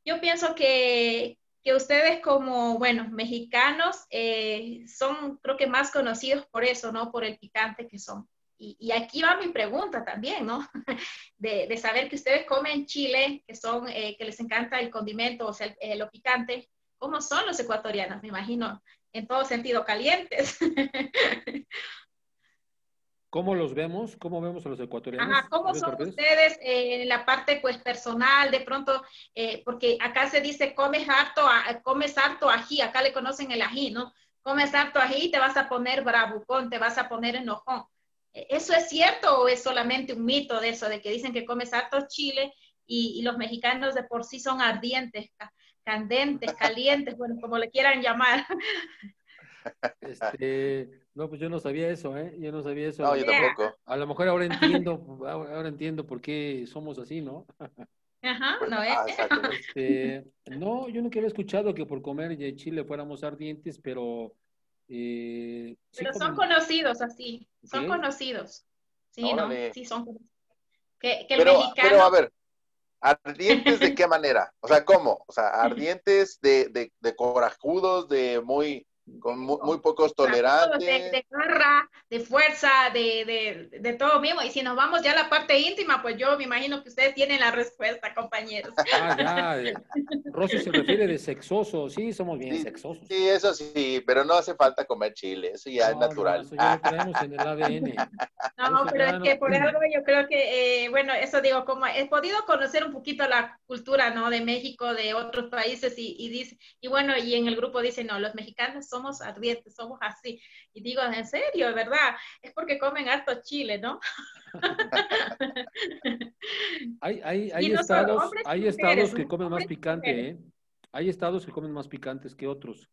yo pienso que, que ustedes como, bueno, mexicanos eh, son, creo que más conocidos por eso, ¿no? Por el picante que son. Y, aquí va mi pregunta también, ¿no? [LAUGHS] De, saber que ustedes comen chile, que son, eh, que les encanta el condimento, o sea, el, lo picante. ¿Cómo son los ecuatorianos? Me imagino, en todo sentido, calientes. [LAUGHS] ¿Cómo los vemos? ¿Cómo vemos a los ecuatorianos? Ajá, ¿cómo son ustedes en la parte pues personal? De pronto, eh, porque acá se dice comes harto, comes harto ají, acá le conocen el ají, ¿no? Comes harto ají y te vas a poner bravucón, te vas a poner enojón. ¿E-, ¿Eso es cierto o es solamente un mito de eso, de que dicen que comes harto chile y, y los mexicanos de por sí son ardientes, candentes, [LAUGHS] calientes, bueno, como le quieran llamar? Este, no, pues yo no sabía eso, ¿eh? Yo no sabía eso. No, yo tampoco. A lo mejor ahora entiendo, ahora entiendo por qué somos así, ¿no? Ajá, no es. Ah, este, no, yo nunca había escuchado que por comer chile fuéramos ardientes, pero Eh, Pero son conocidos así, son conocidos. Sí, ¿no? Sí, son conocidos. Que, el pero, mexicano... pero a ver, ¿ardientes de qué manera? O sea, ¿cómo? O sea, ardientes de, de, de corajudos, de muy con muy, pocos tolerantes. De, de, garra, de fuerza, de, de, todo mismo. Y si nos vamos ya a la parte íntima, pues yo me imagino que ustedes tienen la respuesta, compañeros. [LAUGHS] Ah, ya. Eh, Rosy se refiere de sexoso. Sí, somos bien sexosos. Sí, eso sí, pero no hace falta comer chile. Eso ya es natural. eso ya lo tenemos en el ADN. [LAUGHS] No, pero es que por algo yo creo que, eh, bueno, eso digo, como he podido conocer un poquito la cultura, ¿no? De México, de otros países y, y dice, y bueno, y en el grupo dicen, no, los mexicanos somos ardientes, somos así. Y digo, en serio, ¿verdad? Es porque comen harto chile, ¿no? [LAUGHS] hay, hay, hay estados, hay estados que comen más picante, ¿eh? Hay estados que comen más picantes que otros.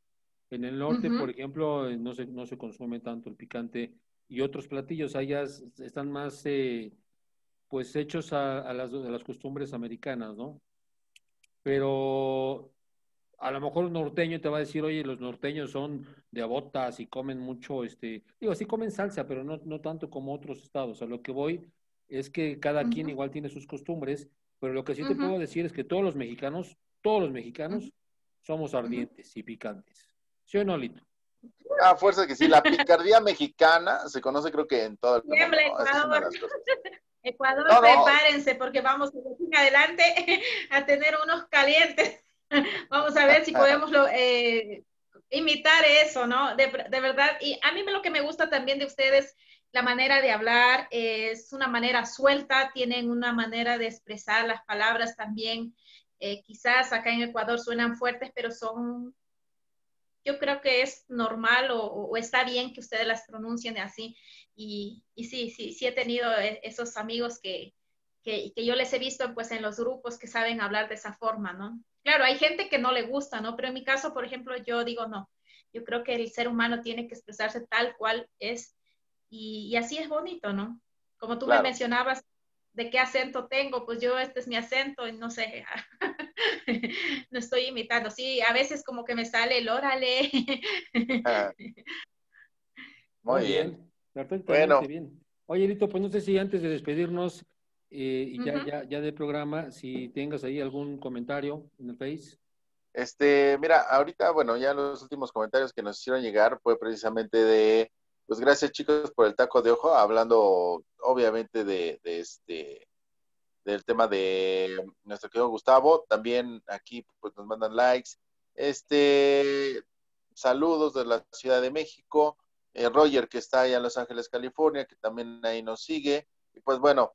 En el norte, por ejemplo, eh, no se, no se consume tanto el picante y otros platillos allá están más eh, pues hechos a, a, las, a las costumbres americanas, ¿no? Pero a lo mejor un norteño te va a decir, oye, los norteños son de abotas y comen mucho, este, digo, sí comen salsa, pero no, no tanto como otros estados. A lo que voy es que cada quien igual tiene sus costumbres, pero lo que sí te puedo decir es que todos los mexicanos, todos los mexicanos somos ardientes y picantes. ¿Sí o no, Lito? A fuerza que sí, la picardía mexicana se conoce creo que en todo el mundo. Ecuador, [LAUGHS] Ecuador prepárense porque vamos adelante [LAUGHS] a tener unos calientes. [LAUGHS] Vamos a ver si podemos eh, imitar eso, ¿no? De, verdad, y a mí lo que me gusta también de ustedes, la manera de hablar es una manera suelta, tienen una manera de expresar las palabras también. Eh, quizás acá en Ecuador suenan fuertes, pero son, yo creo que es normal o, está bien que ustedes las pronuncien así. Y, y sí, sí, sí he tenido e, esos amigos que, que, que, yo les he visto pues en los grupos que saben hablar de esa forma, ¿no? Claro, hay gente que no le gusta, ¿no? Pero en mi caso, por ejemplo, yo digo no. Yo creo que el ser humano tiene que expresarse tal cual es y, así es bonito, ¿no? Como tú me mencionabas, ¿de qué acento tengo? Pues yo, este es mi acento y no sé, [LAUGHS] no estoy imitando. Sí, a veces como que me sale el órale. Ah. [LAUGHS] Muy bien. Perfectamente bien. Oye, Lito, pues no sé si antes de despedirnos, eh, y ya, ya, ya de programa, si tengas ahí algún comentario en el Face. Este, mira, ahorita, bueno, ya los últimos comentarios que nos hicieron llegar fue precisamente de, pues gracias chicos por el taco de ojo, hablando obviamente de, de este, del tema de nuestro querido Gustavo, también aquí pues nos mandan likes, este, saludos de la Ciudad de México, eh, Roger que está allá en Los Ángeles, California, que también ahí nos sigue, y pues bueno,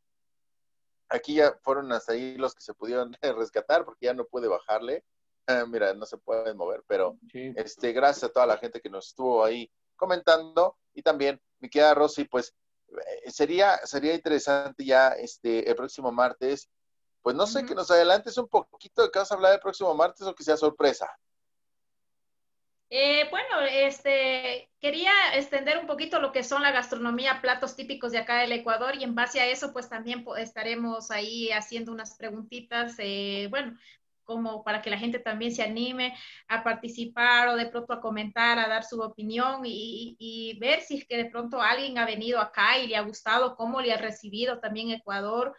Aquí ya fueron hasta ahí los que se pudieron [LAUGHS] rescatar porque ya no pude bajarle. [LAUGHS] Ah, mira, no se pueden mover, pero este, gracias a toda la gente que nos estuvo ahí comentando y también mi querida Rosy, pues eh, sería, sería interesante ya este, el próximo martes, pues no sé, que nos adelantes un poquito de qué vas a hablar el próximo martes o que sea sorpresa. Eh, bueno, este, quería extender un poquito lo que son la gastronomía, platos típicos de acá del Ecuador y en base a eso, pues también estaremos ahí haciendo unas preguntitas, eh, bueno, como para que la gente también se anime a participar o de pronto a comentar, a dar su opinión y, y ver si es que de pronto alguien ha venido acá y le ha gustado, cómo le ha recibido también Ecuador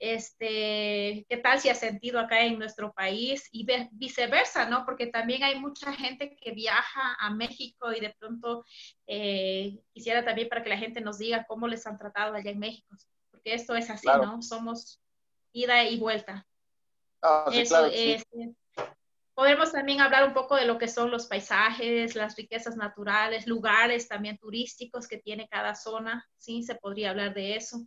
este, qué tal si ha sentido acá en nuestro país y viceversa, ¿no? Porque también hay mucha gente que viaja a México y de pronto eh, quisiera también para que la gente nos diga cómo les han tratado allá en México, porque esto es así, ¿no? Somos ida y vuelta. Ah, Eso, este, podemos también hablar un poco de lo que son los paisajes, las riquezas naturales, lugares también turísticos que tiene cada zona, sí, se podría hablar de eso.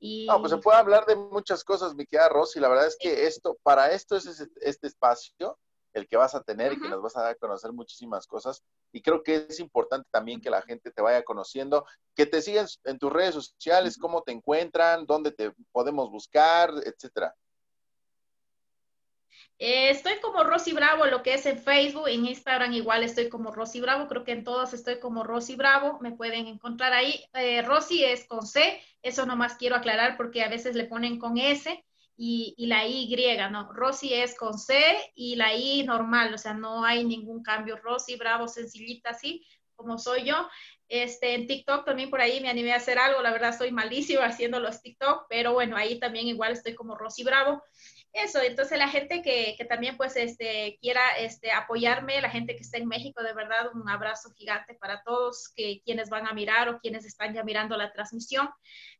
No, pues se puede hablar de muchas cosas, mi querida Rosy. La verdad es que esto, para esto es este, espacio el que vas a tener y que nos vas a dar a conocer muchísimas cosas. Y creo que es importante también que la gente te vaya conociendo, que te sigan en tus redes sociales, cómo te encuentran, dónde te podemos buscar, etcétera. Eh, estoy como Rosy Bravo, lo que es en Facebook, en Instagram igual estoy como Rosy Bravo, creo que en todas estoy como Rosy Bravo, me pueden encontrar ahí. Eh, Rosy es con C, eso nomás quiero aclarar porque a veces le ponen con S y, y, la Y, ¿no? Rosy es con C y la I normal, o sea, no hay ningún cambio. Rosy Bravo, sencillita así, como soy yo. Este, en TikTok también por ahí me animé a hacer algo, la verdad soy malísima [LAUGHS] haciendo los TikTok, pero bueno, ahí también igual estoy como Rosy Bravo. Eso, entonces la gente que, que también pues este, quiera este, apoyarme, la gente que está en México, de verdad un abrazo gigante para todos que quienes van a mirar o quienes están ya mirando la transmisión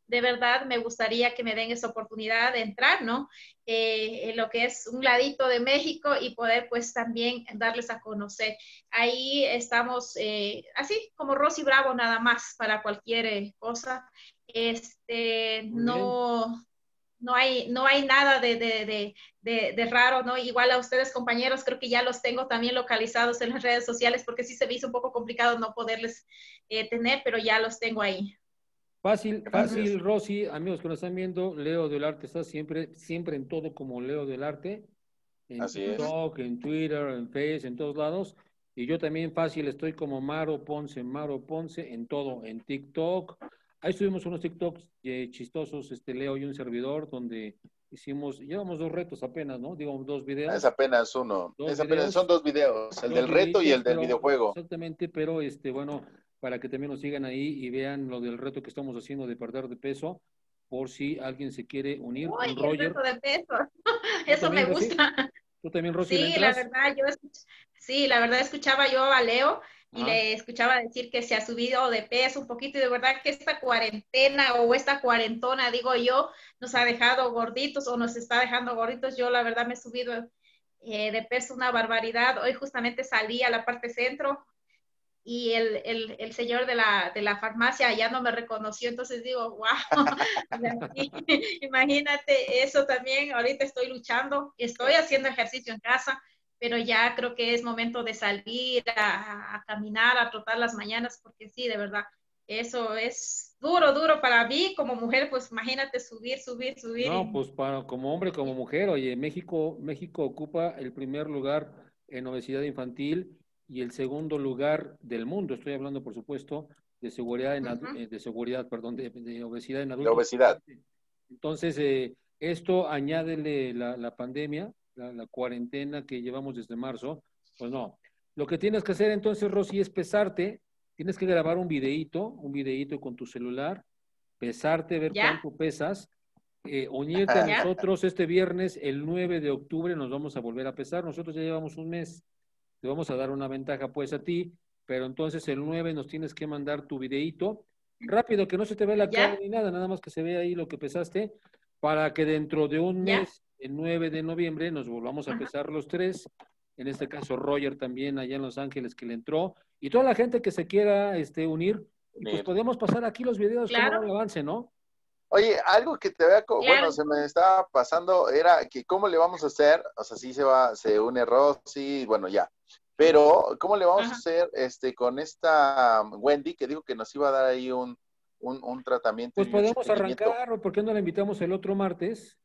de verdad me gustaría que me den esa oportunidad de entrar, ¿no? Eh, en lo que es un ladito de México y poder pues también darles a conocer. Ahí estamos eh, así como Rosy Bravo nada más para cualquier eh, cosa. Este, no, no hay, no hay nada de, de, de, de, raro, ¿no? Igual a ustedes, compañeros, creo que ya los tengo también localizados en las redes sociales porque sí se me hizo un poco complicado no poderles tener, pero ya los tengo ahí. Fácil, fácil, Rosy, amigos que nos están viendo, Leo del Arte está siempre, siempre en todo como Leo del Arte, en TikTok, en Twitter, en Facebook, en todos lados. Y yo también fácil estoy como Maro Ponce, Maro Ponce, en todo, en TikTok. Ahí subimos unos TikToks eh, chistosos, este Leo y un servidor, donde hicimos, llevamos dos retos apenas, ¿no? Digo, dos videos. Es apenas uno, es apenas, son dos videos, el del reto y el del videojuego. Exactamente, pero este, bueno, para que también nos sigan ahí y vean lo del reto que estamos haciendo de perder de peso, por si alguien se quiere unir. Uy, el reto de peso, [LAUGHS] eso me gusta. ¿Tú también, Rosy? Sí, la verdad, yo sí, la verdad escuchaba yo a Leo y le escuchaba decir que se ha subido de peso un poquito y de verdad que esta cuarentena o esta cuarentona, digo yo, nos ha dejado gorditos o nos está dejando gorditos. Yo la verdad me he subido eh, de peso una barbaridad. Hoy justamente salí a la parte centro y el, el, el, señor de la, de la farmacia ya no me reconoció, entonces digo, wow, [LAUGHS] [LAUGHS] imagínate eso también, ahorita estoy luchando, estoy haciendo ejercicio en casa, pero ya creo que es momento de salir a, a caminar, a trotar las mañanas, porque sí, de verdad, eso es duro, duro para mí como mujer, pues imagínate subir, subir, subir. No, pues para, como hombre, como mujer, oye, México, México ocupa el primer lugar en obesidad infantil y el segundo lugar del mundo. Estoy hablando, por supuesto, de seguridad, en, eh, de seguridad, perdón, de, obesidad en adultos. De obesidad. Entonces, eh, esto añádele la, la pandemia, la, la, cuarentena que llevamos desde marzo, pues no. Lo que tienes que hacer entonces, Rosy, es pesarte. Tienes que grabar un videíto, un videíto con tu celular, pesarte, ver cuánto pesas, eh, unirte a nosotros este viernes, el 9 de octubre, nos vamos a volver a pesar. Nosotros ya llevamos un mes te vamos a dar una ventaja pues a ti, pero entonces el 9 nos tienes que mandar tu videíto, rápido, que no se te vea la cara ni nada, nada más que se vea ahí lo que pesaste, para que dentro de un mes, el 9 de noviembre, nos volvamos a pesar los tres, en este caso Roger también allá en Los Ángeles que le entró, y toda la gente que se quiera este, unir, pues podemos pasar aquí los videos claro. como avance, ¿no? Oye, algo que te vea, bueno, se me estaba pasando, era que cómo le vamos a hacer, o sea, sí se va, se une Rosy, bueno, ya, pero ¿cómo le vamos a hacer este con esta Wendy que dijo que nos iba a dar ahí un, un, tratamiento? Pues podemos arrancar, ¿por qué no la invitamos el otro martes?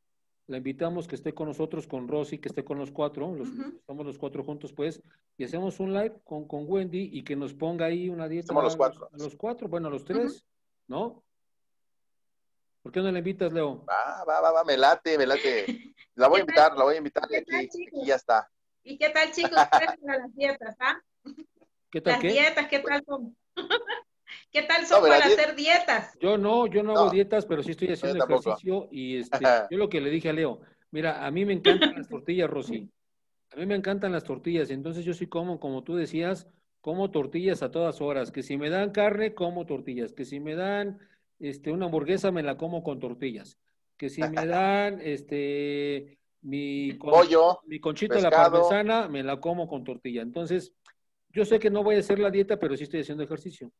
La invitamos que esté con nosotros, con Rosy, que esté con los cuatro, los, estamos los cuatro juntos, pues, y hacemos un live con, con Wendy y que nos ponga ahí una dieta. Somos los cuatro. los cuatro, bueno, los tres, ¿no? ¿Por qué no la invitas, Leo? Va, va, va, va, me late, me late. La voy a invitar, la voy a invitar y aquí, ya está. ¿Y qué tal, chicos, para las dietas, ah? ¿Qué tal las dietas, ¿qué tal son? ¿Qué tal son para hacer dietas? Yo no, yo no, hago dietas, pero sí estoy haciendo ejercicio y este, [LAUGHS] yo lo que le dije a Leo, mira, a mí me encantan las tortillas, Rosy. A mí me encantan las tortillas, entonces yo sí como, como tú decías, como tortillas a todas horas, que si me dan carne, como tortillas, que si me dan este, una hamburguesa me la como con tortillas. Que si me [LAUGHS] dan este mi, pollo, mi conchita la parmesana, me la como con tortilla. Entonces, yo sé que no voy a hacer la dieta, pero sí estoy haciendo ejercicio.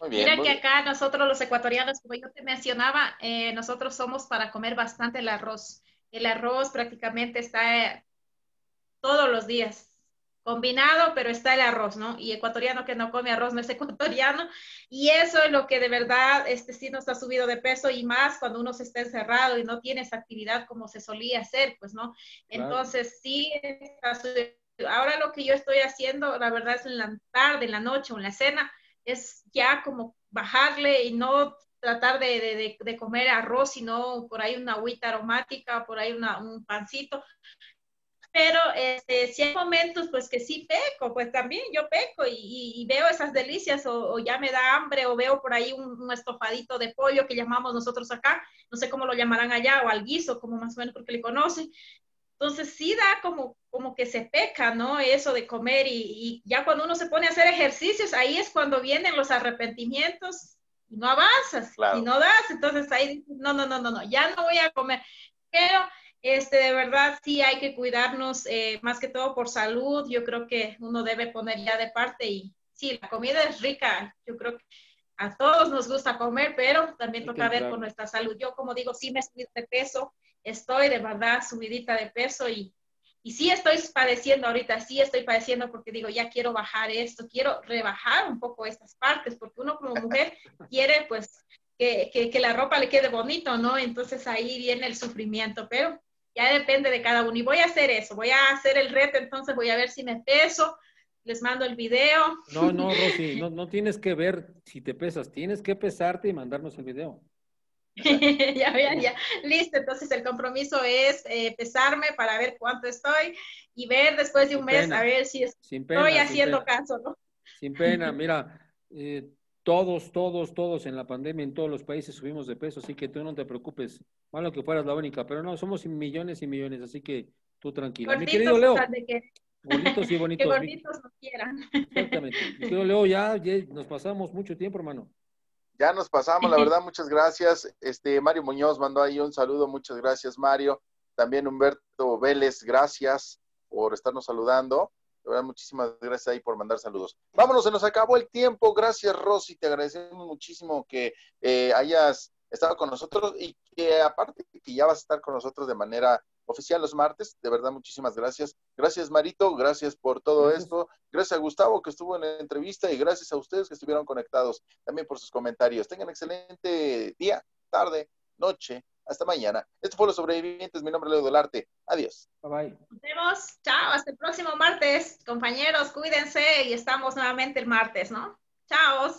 Muy bien, Mira que acá nosotros los ecuatorianos, como yo te mencionaba, eh, nosotros somos para comer bastante el arroz. El arroz prácticamente está eh, todos los días combinado, pero está el arroz, ¿no? Y ecuatoriano que no come arroz no es [LAUGHS] ecuatoriano. Y eso es lo que de verdad este, sí nos ha subido de peso y más cuando uno se está encerrado y no tiene esa actividad como se solía hacer, pues, ¿no? Entonces sí, ahora lo que yo estoy haciendo, la verdad es en la tarde, en la noche o en la cena, es ya como bajarle y no tratar de, de, de comer arroz, sino por ahí una agüita aromática, por ahí una, un pancito, pero este, si hay momentos pues que sí peco, pues también yo peco y, veo esas delicias o, ya me da hambre o veo por ahí un, estofadito de pollo que llamamos nosotros acá, no sé cómo lo llamarán allá o al guiso, como más o menos porque le conocen. Entonces sí da como, como que se peca, ¿no? Eso de comer y, ya cuando uno se pone a hacer ejercicios, ahí es cuando vienen los arrepentimientos y no avanzas y no das, entonces ahí no, no, no, no, no, ya no voy a comer. Pero este, de verdad sí hay que cuidarnos eh, más que todo por salud. Yo creo que uno debe poner ya de parte y sí, la comida es rica. Yo creo que a todos nos gusta comer, pero también toca ver con nuestra salud. Yo, como digo, sí me subí de peso, estoy de verdad subidita de peso y, y sí estoy padeciendo ahorita, sí estoy padeciendo porque digo, ya quiero bajar esto, quiero rebajar un poco estas partes, porque uno como mujer [LAUGHS] quiere pues que, que, que la ropa le quede bonito, ¿no? Entonces ahí viene el sufrimiento, pero ya depende de cada uno. Y voy a hacer eso, voy a hacer el reto, entonces voy a ver si me peso, les mando el video. No, no, Rosy, [LAUGHS] no, no tienes que ver si te pesas, tienes que pesarte y mandarnos el video. [LAUGHS] ya vean, ya. Listo, entonces el compromiso es eh, pesarme para ver cuánto estoy y ver después de un mes a ver si estoy haciendo caso, ¿no? Sin pena, mira, eh, todos, todos, todos en la pandemia, en todos los países subimos de peso, así que tú no te preocupes. Malo que fueras la única, pero no, somos millones y millones, así que tú tranquila. Mi querido Leo. Bonitos y [LAUGHS] bonitos. que gorditos no quieran. Exactamente. Mi querido Leo, ya, nos pasamos mucho tiempo, hermano. Ya nos pasamos, la verdad, muchas gracias. Este Mario Muñoz mandó ahí un saludo, muchas gracias, Mario. También Humberto Vélez, gracias por estarnos saludando muchísimas gracias ahí por mandar saludos. Vámonos, se nos acabó el tiempo. Gracias, Rosy. Te agradecemos muchísimo que eh, hayas estado con nosotros y que aparte que ya vas a estar con nosotros de manera oficial los martes. De verdad, muchísimas gracias. Gracias, Marito. Gracias por todo esto. Gracias a Gustavo que estuvo en la entrevista y gracias a ustedes que estuvieron conectados también por sus comentarios. Tengan excelente día, tarde, noche hasta mañana. Esto fue Los Sobrevivientes. Mi nombre es Leo Dolarte. Adiós. Bye bye. Nos vemos. Chao. Hasta el próximo martes. Compañeros, cuídense y estamos nuevamente el martes, ¿no? Chao.